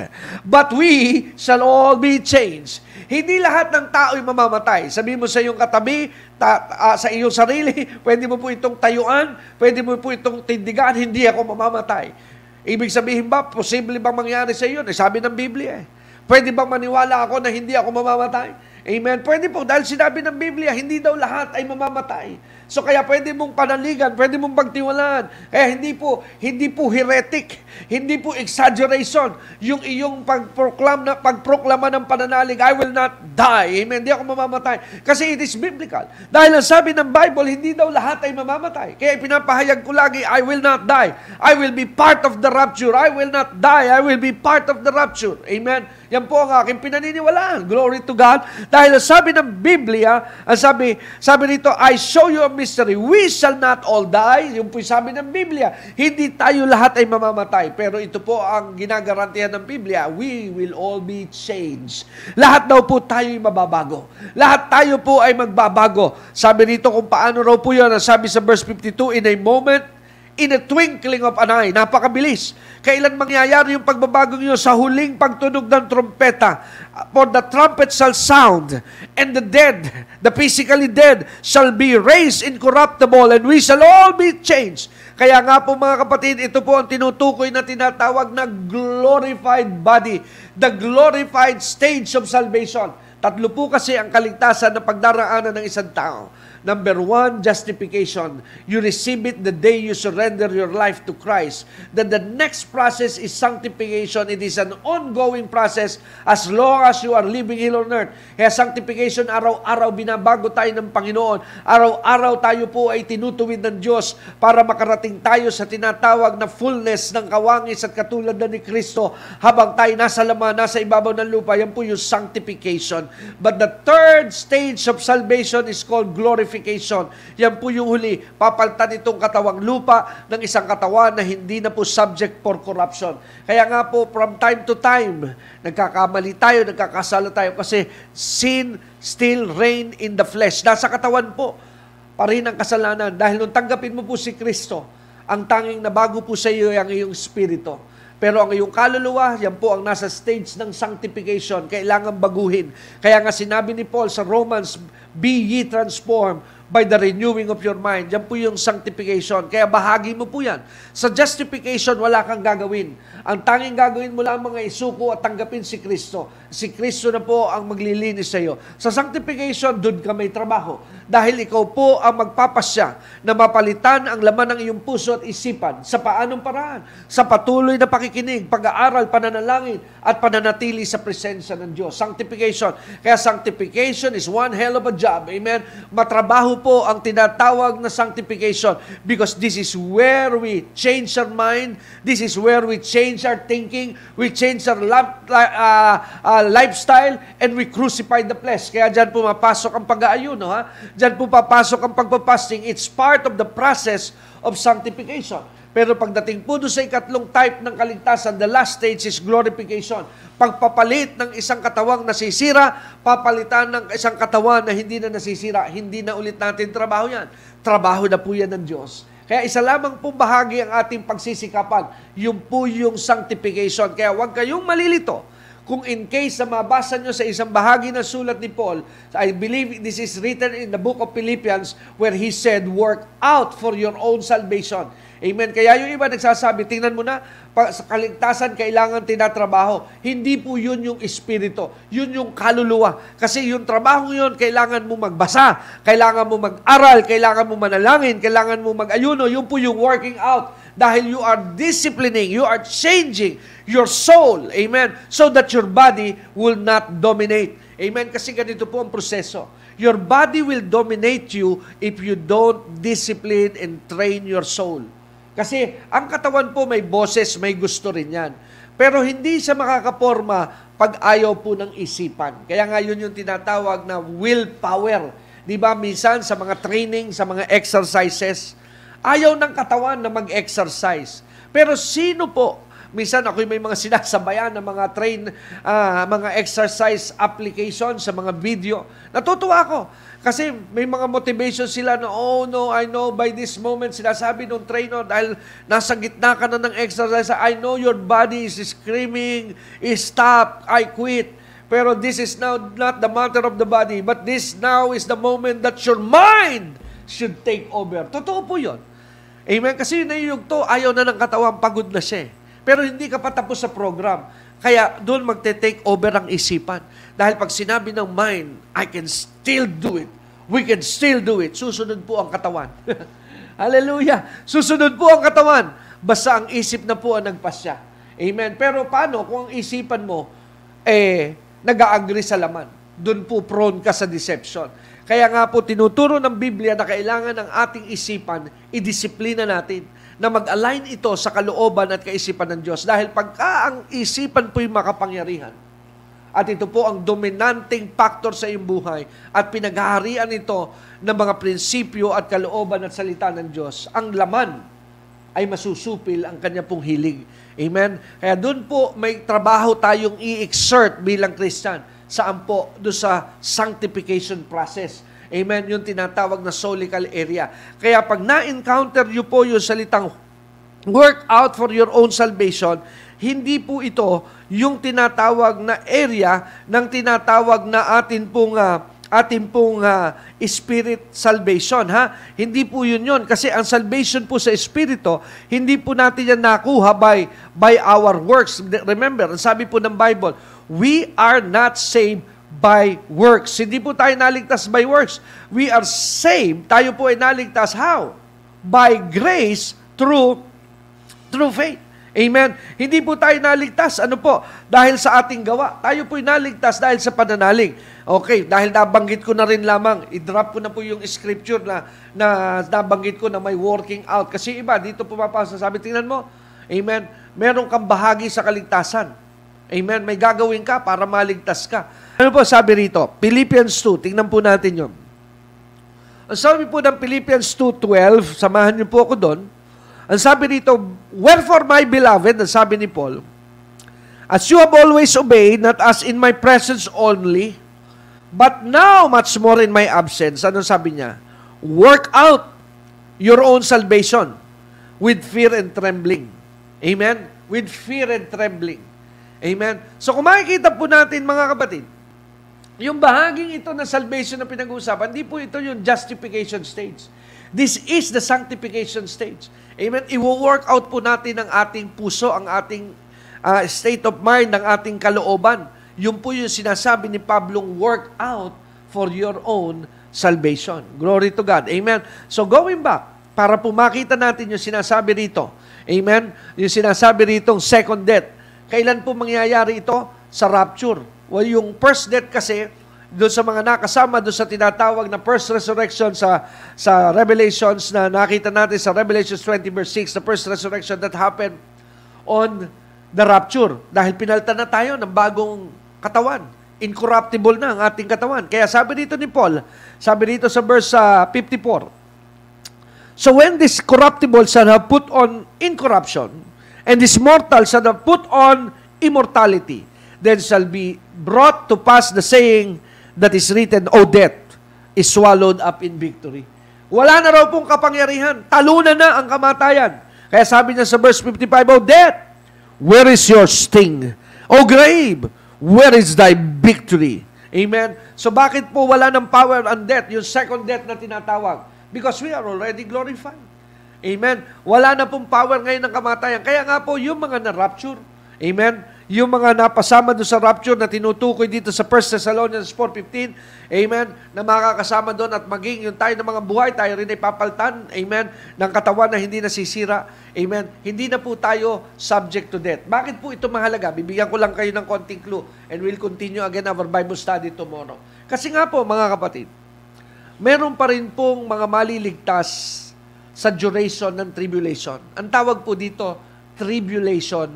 but we shall all be changed hindi lahat ng tao ay mamamatay. Sabi mo sa iyong katabi, ta, uh, sa iyong sarili, pwede mo po itong tayuan, pwede mo po itong tindigan, hindi ako mamamatay. Ibig sabihin ba, posible bang mangyari sa iyo? Eh, sabi ng Biblia eh. Pwede bang maniwala ako na hindi ako mamamatay? Amen. Pwede po, dahil sinabi ng Biblia, hindi daw lahat ay mamamatay. So kaya pwede mong panaligan, pwede mong pagtiwalaan. Kaya hindi po, hindi po heretic, hindi po exaggeration yung iyong pagproklam na pagproklama ng pananalig, I will not die. Amen. Hindi ako mamamatay. Kasi it is biblical. Dahil ang sabi ng Bible, hindi daw lahat ay mamamatay. Kaya pinapahayag ko lagi, I will not die. I will be part of the rapture. I will not die. I will be part of the rapture. Amen. Yan po ang aking pinaniniwalaan. Glory to God. Dahil sabi ng Biblia, ang sabi, sabi nito, I show you a mystery. We shall not all die. Yung po sabi ng Biblia. Hindi tayo lahat ay mamamatay. Pero ito po ang ginagarantiyan ng Biblia. We will all be changed. Lahat daw po tayo ay mababago. Lahat tayo po ay magbabago. Sabi nito kung paano raw po yun. Sabi sa verse 52, In a moment, in a twinkling of an eye. Napakabilis. Kailan mangyayari yung pagbabago niyo sa huling pagtunog ng trompeta? For the trumpet shall sound, and the dead, the physically dead, shall be raised incorruptible, and we shall all be changed. Kaya nga po mga kapatid, ito po ang tinutukoy na tinatawag na glorified body, the glorified stage of salvation. Tatlo po kasi ang kaligtasan na pagdaraanan ng isang tao. Number one, justification. You receive it the day you surrender your life to Christ. Then the next process is sanctification. It is an ongoing process as long as you are living here on earth. Kaya sanctification, araw-araw binabago tayo ng Panginoon. Araw-araw tayo po ay tinutuwid ng Diyos para makarating tayo sa tinatawag na fullness ng kawangis at katulad na ni Kristo habang tayo nasa laman, nasa ibabaw ng lupa. Yan po yung sanctification. But the third stage of salvation is called glorification glorification. Yan po yung huli. Papaltan itong katawang lupa ng isang katawan na hindi na po subject for corruption. Kaya nga po, from time to time, nagkakamali tayo, nagkakasala tayo kasi sin still reign in the flesh. Nasa katawan po pa rin ang kasalanan. Dahil nung tanggapin mo po si Kristo, ang tanging na bago po sa iyo ay ang iyong spirito. Pero ang iyong kaluluwa, yan po ang nasa stage ng sanctification. Kailangan baguhin. Kaya nga sinabi ni Paul sa Romans, Be ye transformed by the renewing of your mind. Yan po yung sanctification. Kaya bahagi mo po yan. Sa justification, wala kang gagawin. Ang tanging gagawin mo lang mga isuko at tanggapin si Kristo. Si Kristo na po ang maglilinis sa iyo. Sa sanctification, doon ka may trabaho. Dahil ikaw po ang magpapasya na mapalitan ang laman ng iyong puso at isipan. Sa paanong paraan? Sa patuloy na pakikinig, pag-aaral, pananalangin, at pananatili sa presensya ng Diyos. Sanctification. Kaya sanctification is one hell of a job. Amen? Matrabaho po ang tinatawag na sanctification because this is where we change our mind, this is where we change our thinking, we change our uh, uh, lifestyle, and we crucify the flesh. Kaya dyan pumapasok ang pag-aayuno. Ha? Dyan po papasok ang pagpapasting. It's part of the process of sanctification. Pero pagdating po doon sa ikatlong type ng kaligtasan, the last stage is glorification. Pagpapalit ng isang katawang nasisira, papalitan ng isang katawan na hindi na nasisira. Hindi na ulit natin trabaho yan. Trabaho na po yan ng Diyos. Kaya isa lamang po bahagi ang ating pagsisikapan, yung po yung sanctification. Kaya huwag kayong malilito kung in case na mabasa nyo sa isang bahagi ng sulat ni Paul, I believe this is written in the book of Philippians where he said, work out for your own salvation. Amen. Kaya yung iba nagsasabi, tingnan mo na, sa kaligtasan kailangan tinatrabaho. Hindi po yun yung espiritu. Yun yung kaluluwa. Kasi yung trabaho yun, kailangan mo magbasa, kailangan mo mag-aral, kailangan mo manalangin, kailangan mo mag-ayuno. Yun po yung working out. Dahil you are disciplining, you are changing your soul. Amen. So that your body will not dominate. Amen. Kasi ganito po ang proseso. Your body will dominate you if you don't discipline and train your soul. Kasi ang katawan po may boses, may gusto rin yan. Pero hindi siya makakaporma pag ayaw po ng isipan. Kaya nga yun yung tinatawag na willpower. Di ba minsan sa mga training, sa mga exercises, ayaw ng katawan na mag-exercise. Pero sino po Minsan ako may mga sinasabayan ng mga train, uh, mga exercise application sa mga video. Natutuwa ako. Kasi may mga motivation sila na, oh no, I know by this moment, sinasabi ng trainer, dahil nasa gitna ka na ng exercise, I know your body is screaming, stop, I quit. Pero this is now not the matter of the body, but this now is the moment that your mind should take over. Totoo po yun. Amen? Kasi yung to, ayaw na ng katawan, pagod na siya. Pero hindi ka pa tapos sa program. Kaya doon magte-take over ang isipan. Dahil pag sinabi ng mind, I can still do it. We can still do it. Susunod po ang katawan. Hallelujah. Susunod po ang katawan. Basta ang isip na po ang nagpasya. Amen. Pero paano kung ang isipan mo, eh, nag-agree sa laman? Doon po prone ka sa deception. Kaya nga po tinuturo ng Biblia na kailangan ng ating isipan, idisiplina natin na mag-align ito sa kalooban at kaisipan ng Diyos. Dahil pagka ang isipan po'y makapangyarihan, at ito po ang dominanting factor sa iyong buhay at pinaghaharian ito ng mga prinsipyo at kalooban at salita ng Diyos, ang laman ay masusupil ang kanya pong hilig. Amen? Kaya doon po may trabaho tayong i-exert bilang Christian. Saan po? Doon sa sanctification process Amen? Yung tinatawag na solical area. Kaya pag na-encounter nyo po yung salitang work out for your own salvation, hindi po ito yung tinatawag na area ng tinatawag na atin pong uh, atin pong uh, spirit salvation ha hindi po yun yun kasi ang salvation po sa espiritu hindi po natin yan nakuha by by our works remember sabi po ng Bible we are not saved by works. Hindi po tayo naligtas by works. We are saved. Tayo po ay naligtas. How? By grace through through faith. Amen. Hindi po tayo naligtas. Ano po? Dahil sa ating gawa. Tayo po ay naligtas dahil sa pananalig. Okay, dahil nabanggit ko na rin lamang, i-drop ko na po yung scripture na, na nabanggit ko na may working out. Kasi iba, dito pumapasok. Sabi, tingnan mo, Amen, meron kang bahagi sa kaligtasan. Amen, may gagawin ka para maligtas ka. Ano po sabi rito? Philippians 2. Tingnan po natin yun. Ang sabi po ng Philippians 2.12, samahan niyo po ako doon. Ang sabi rito, Wherefore, my beloved, ang sabi ni Paul, As you have always obeyed, not as in my presence only, but now much more in my absence. Ano sabi niya? Work out your own salvation with fear and trembling. Amen? With fear and trembling. Amen? So kung makikita po natin mga kapatid, yung bahaging ito na salvation na pinag-uusapan, hindi po ito yung justification stage. This is the sanctification stage. Amen? I-work out po natin ang ating puso, ang ating uh, state of mind, ang ating kalooban. Yun po yung sinasabi ni Pablong work out for your own salvation. Glory to God. Amen? So going back, para po makita natin yung sinasabi rito. Amen? Yung sinasabi rito, second death. Kailan po mangyayari ito? Sa rapture Well, yung first death kasi, doon sa mga nakasama doon sa tinatawag na first resurrection sa sa Revelations na nakita natin sa Revelations 20 verse 6, the first resurrection that happened on the rapture. Dahil pinalta na tayo ng bagong katawan. Incorruptible na ang ating katawan. Kaya sabi dito ni Paul, sabi dito sa verse uh, 54, So when this corruptible shall have put on incorruption, and this mortal shall have put on immortality, then shall be brought to pass the saying that is written, O death is swallowed up in victory. Wala na raw pong kapangyarihan. Talunan na ang kamatayan. Kaya sabi niya sa verse 55, O death, where is your sting? O grave, where is thy victory? Amen? So bakit po wala ng power on death, yung second death na tinatawag? Because we are already glorified. Amen? Wala na pong power ngayon ng kamatayan. Kaya nga po, yung mga na-rapture, Amen? yung mga napasama doon sa rapture na tinutukoy dito sa 1 Thessalonians 4.15, amen, na makakasama doon at maging yung tayo ng mga buhay, tayo rin ay papaltan, amen, ng katawan na hindi nasisira, amen. Hindi na po tayo subject to death. Bakit po ito mahalaga? Bibigyan ko lang kayo ng konting clue and we'll continue again our Bible study tomorrow. Kasi nga po, mga kapatid, meron pa rin pong mga maliligtas sa duration ng tribulation. Ang tawag po dito, tribulation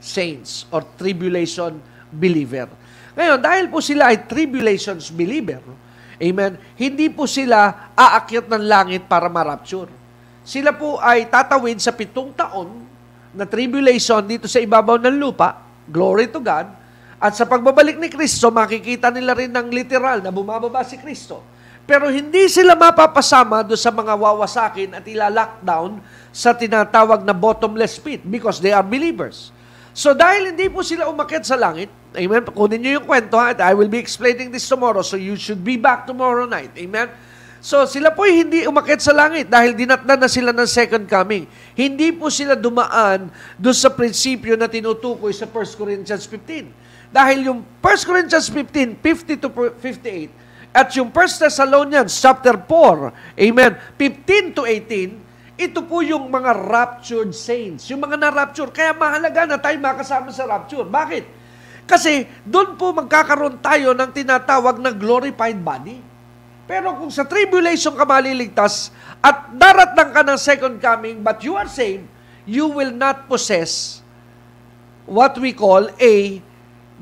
saints or tribulation believer. Ngayon, dahil po sila ay tribulations believer, amen, hindi po sila aakyat ng langit para ma-rapture. Sila po ay tatawid sa pitong taon na tribulation dito sa ibabaw ng lupa, glory to God, at sa pagbabalik ni Kristo, makikita nila rin ng literal na bumababa si Kristo. Pero hindi sila mapapasama do sa mga wawasakin at ila-lockdown sa tinatawag na bottomless pit because they are believers. So dahil hindi po sila umakyat sa langit, amen, kunin niyo yung kwento ha, I will be explaining this tomorrow, so you should be back tomorrow night, amen. So sila po hindi umakyat sa langit dahil dinatnan na sila ng second coming. Hindi po sila dumaan doon sa prinsipyo na tinutukoy sa 1 Corinthians 15. Dahil yung 1 Corinthians 15, 50 to 58, at yung 1 Thessalonians chapter 4, amen, 15 to 18, ito po yung mga raptured saints, yung mga na-rapture. Kaya mahalaga na tayo makasama sa rapture. Bakit? Kasi doon po magkakaroon tayo ng tinatawag na glorified body. Pero kung sa tribulation ka maliligtas at daratnang ka ng second coming but you are saved, you will not possess what we call a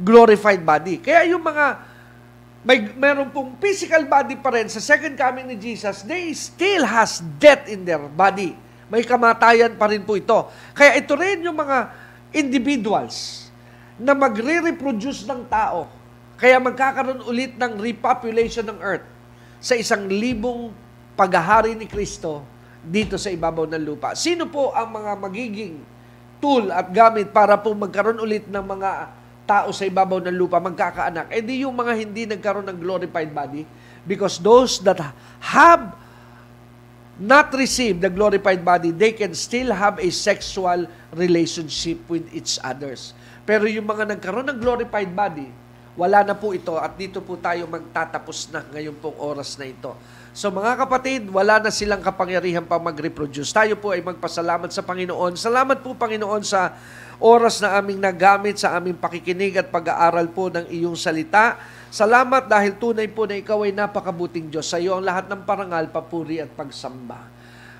glorified body. Kaya yung mga may meron pong physical body pa rin sa second coming ni Jesus, they still has death in their body. May kamatayan pa rin po ito. Kaya ito rin yung mga individuals na magre-reproduce ng tao. Kaya magkakaroon ulit ng repopulation ng earth sa isang libong paghahari ni Kristo dito sa ibabaw ng lupa. Sino po ang mga magiging tool at gamit para po magkaroon ulit ng mga tao sa ibabaw ng lupa magkakaanak, eh di yung mga hindi nagkaroon ng glorified body because those that have not received the glorified body, they can still have a sexual relationship with each others. Pero yung mga nagkaroon ng glorified body, wala na po ito at dito po tayo magtatapos na ngayon pong oras na ito. So mga kapatid, wala na silang kapangyarihan pa mag-reproduce. Tayo po ay magpasalamat sa Panginoon. Salamat po Panginoon sa oras na aming nagamit sa aming pakikinig at pag-aaral po ng iyong salita. Salamat dahil tunay po na ikaw ay napakabuting Diyos. Sa iyo ang lahat ng parangal, papuri at pagsamba.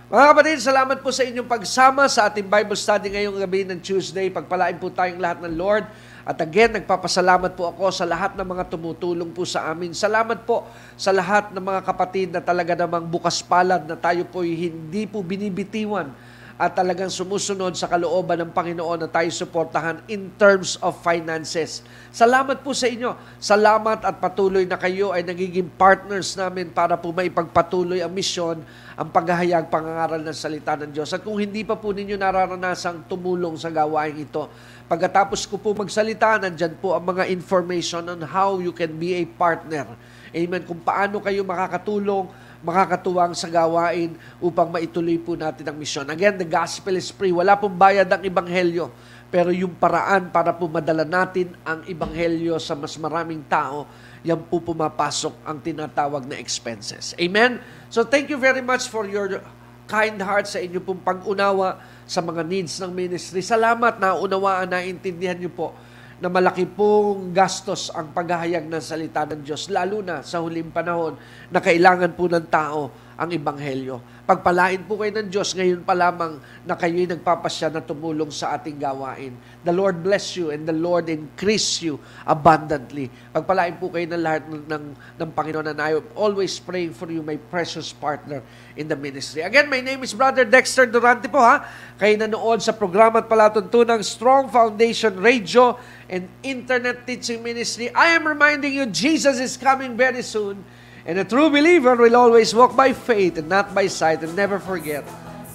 Mga kapatid, salamat po sa inyong pagsama sa ating Bible study ngayong gabi ng Tuesday. Pagpalain po tayong lahat ng Lord. At again, nagpapasalamat po ako sa lahat ng mga tumutulong po sa amin. Salamat po sa lahat ng mga kapatid na talaga namang bukas palad na tayo po hindi po binibitiwan at talagang sumusunod sa kalooban ng Panginoon na tayo suportahan in terms of finances. Salamat po sa inyo. Salamat at patuloy na kayo ay nagiging partners namin para po maipagpatuloy ang misyon, ang paghahayag, pangangaral ng salita ng Diyos. At kung hindi pa po ninyo nararanasang tumulong sa gawain ito, pagkatapos ko po magsalita, nandyan po ang mga information on how you can be a partner. Amen. Kung paano kayo makakatulong makakatuwang sa gawain upang maituloy po natin ang misyon. Again, the gospel is free. Wala pong bayad ang ibanghelyo. Pero yung paraan para po madala natin ang ibanghelyo sa mas maraming tao, yan po pumapasok ang tinatawag na expenses. Amen? So thank you very much for your kind heart sa inyo pong pag-unawa sa mga needs ng ministry. Salamat na unawaan, na intindihan niyo po na malaki pong gastos ang paghahayag ng salita ng Diyos, lalo na sa huling panahon na kailangan po ng tao ang Ebanghelyo. Pagpalain po kayo ng Diyos ngayon pa lamang na kayo'y nagpapasya na tumulong sa ating gawain. The Lord bless you and the Lord increase you abundantly. Pagpalain po kayo ng lahat ng, ng, ng Panginoon and I always praying for you, my precious partner in the ministry. Again, my name is Brother Dexter Durante po ha. Kayo nanood sa programa at palatuntunang Strong Foundation Radio and Internet Teaching Ministry. I am reminding you, Jesus is coming very soon. And a true believer will always walk by faith and not by sight and never forget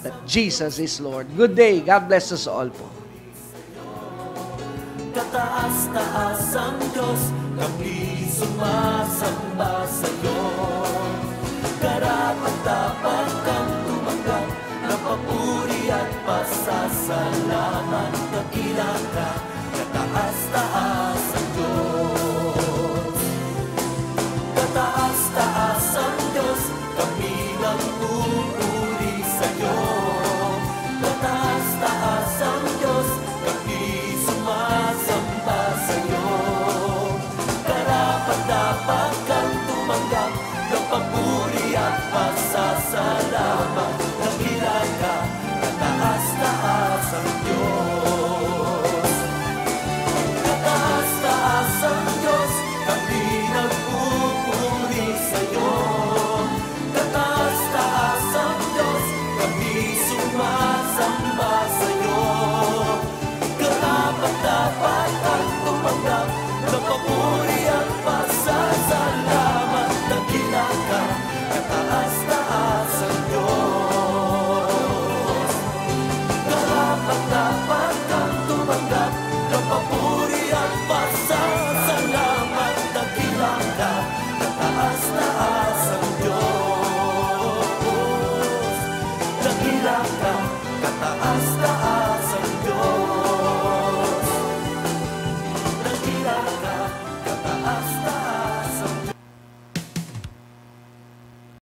that Jesus is Lord. Good day. God bless us all po. Kataas-taas ang Diyos, kami sumasamba sa iyo. Karapat-dapat kang tumanggap ng papuri at pasasalamat. Dakila ka, kataas-taas ang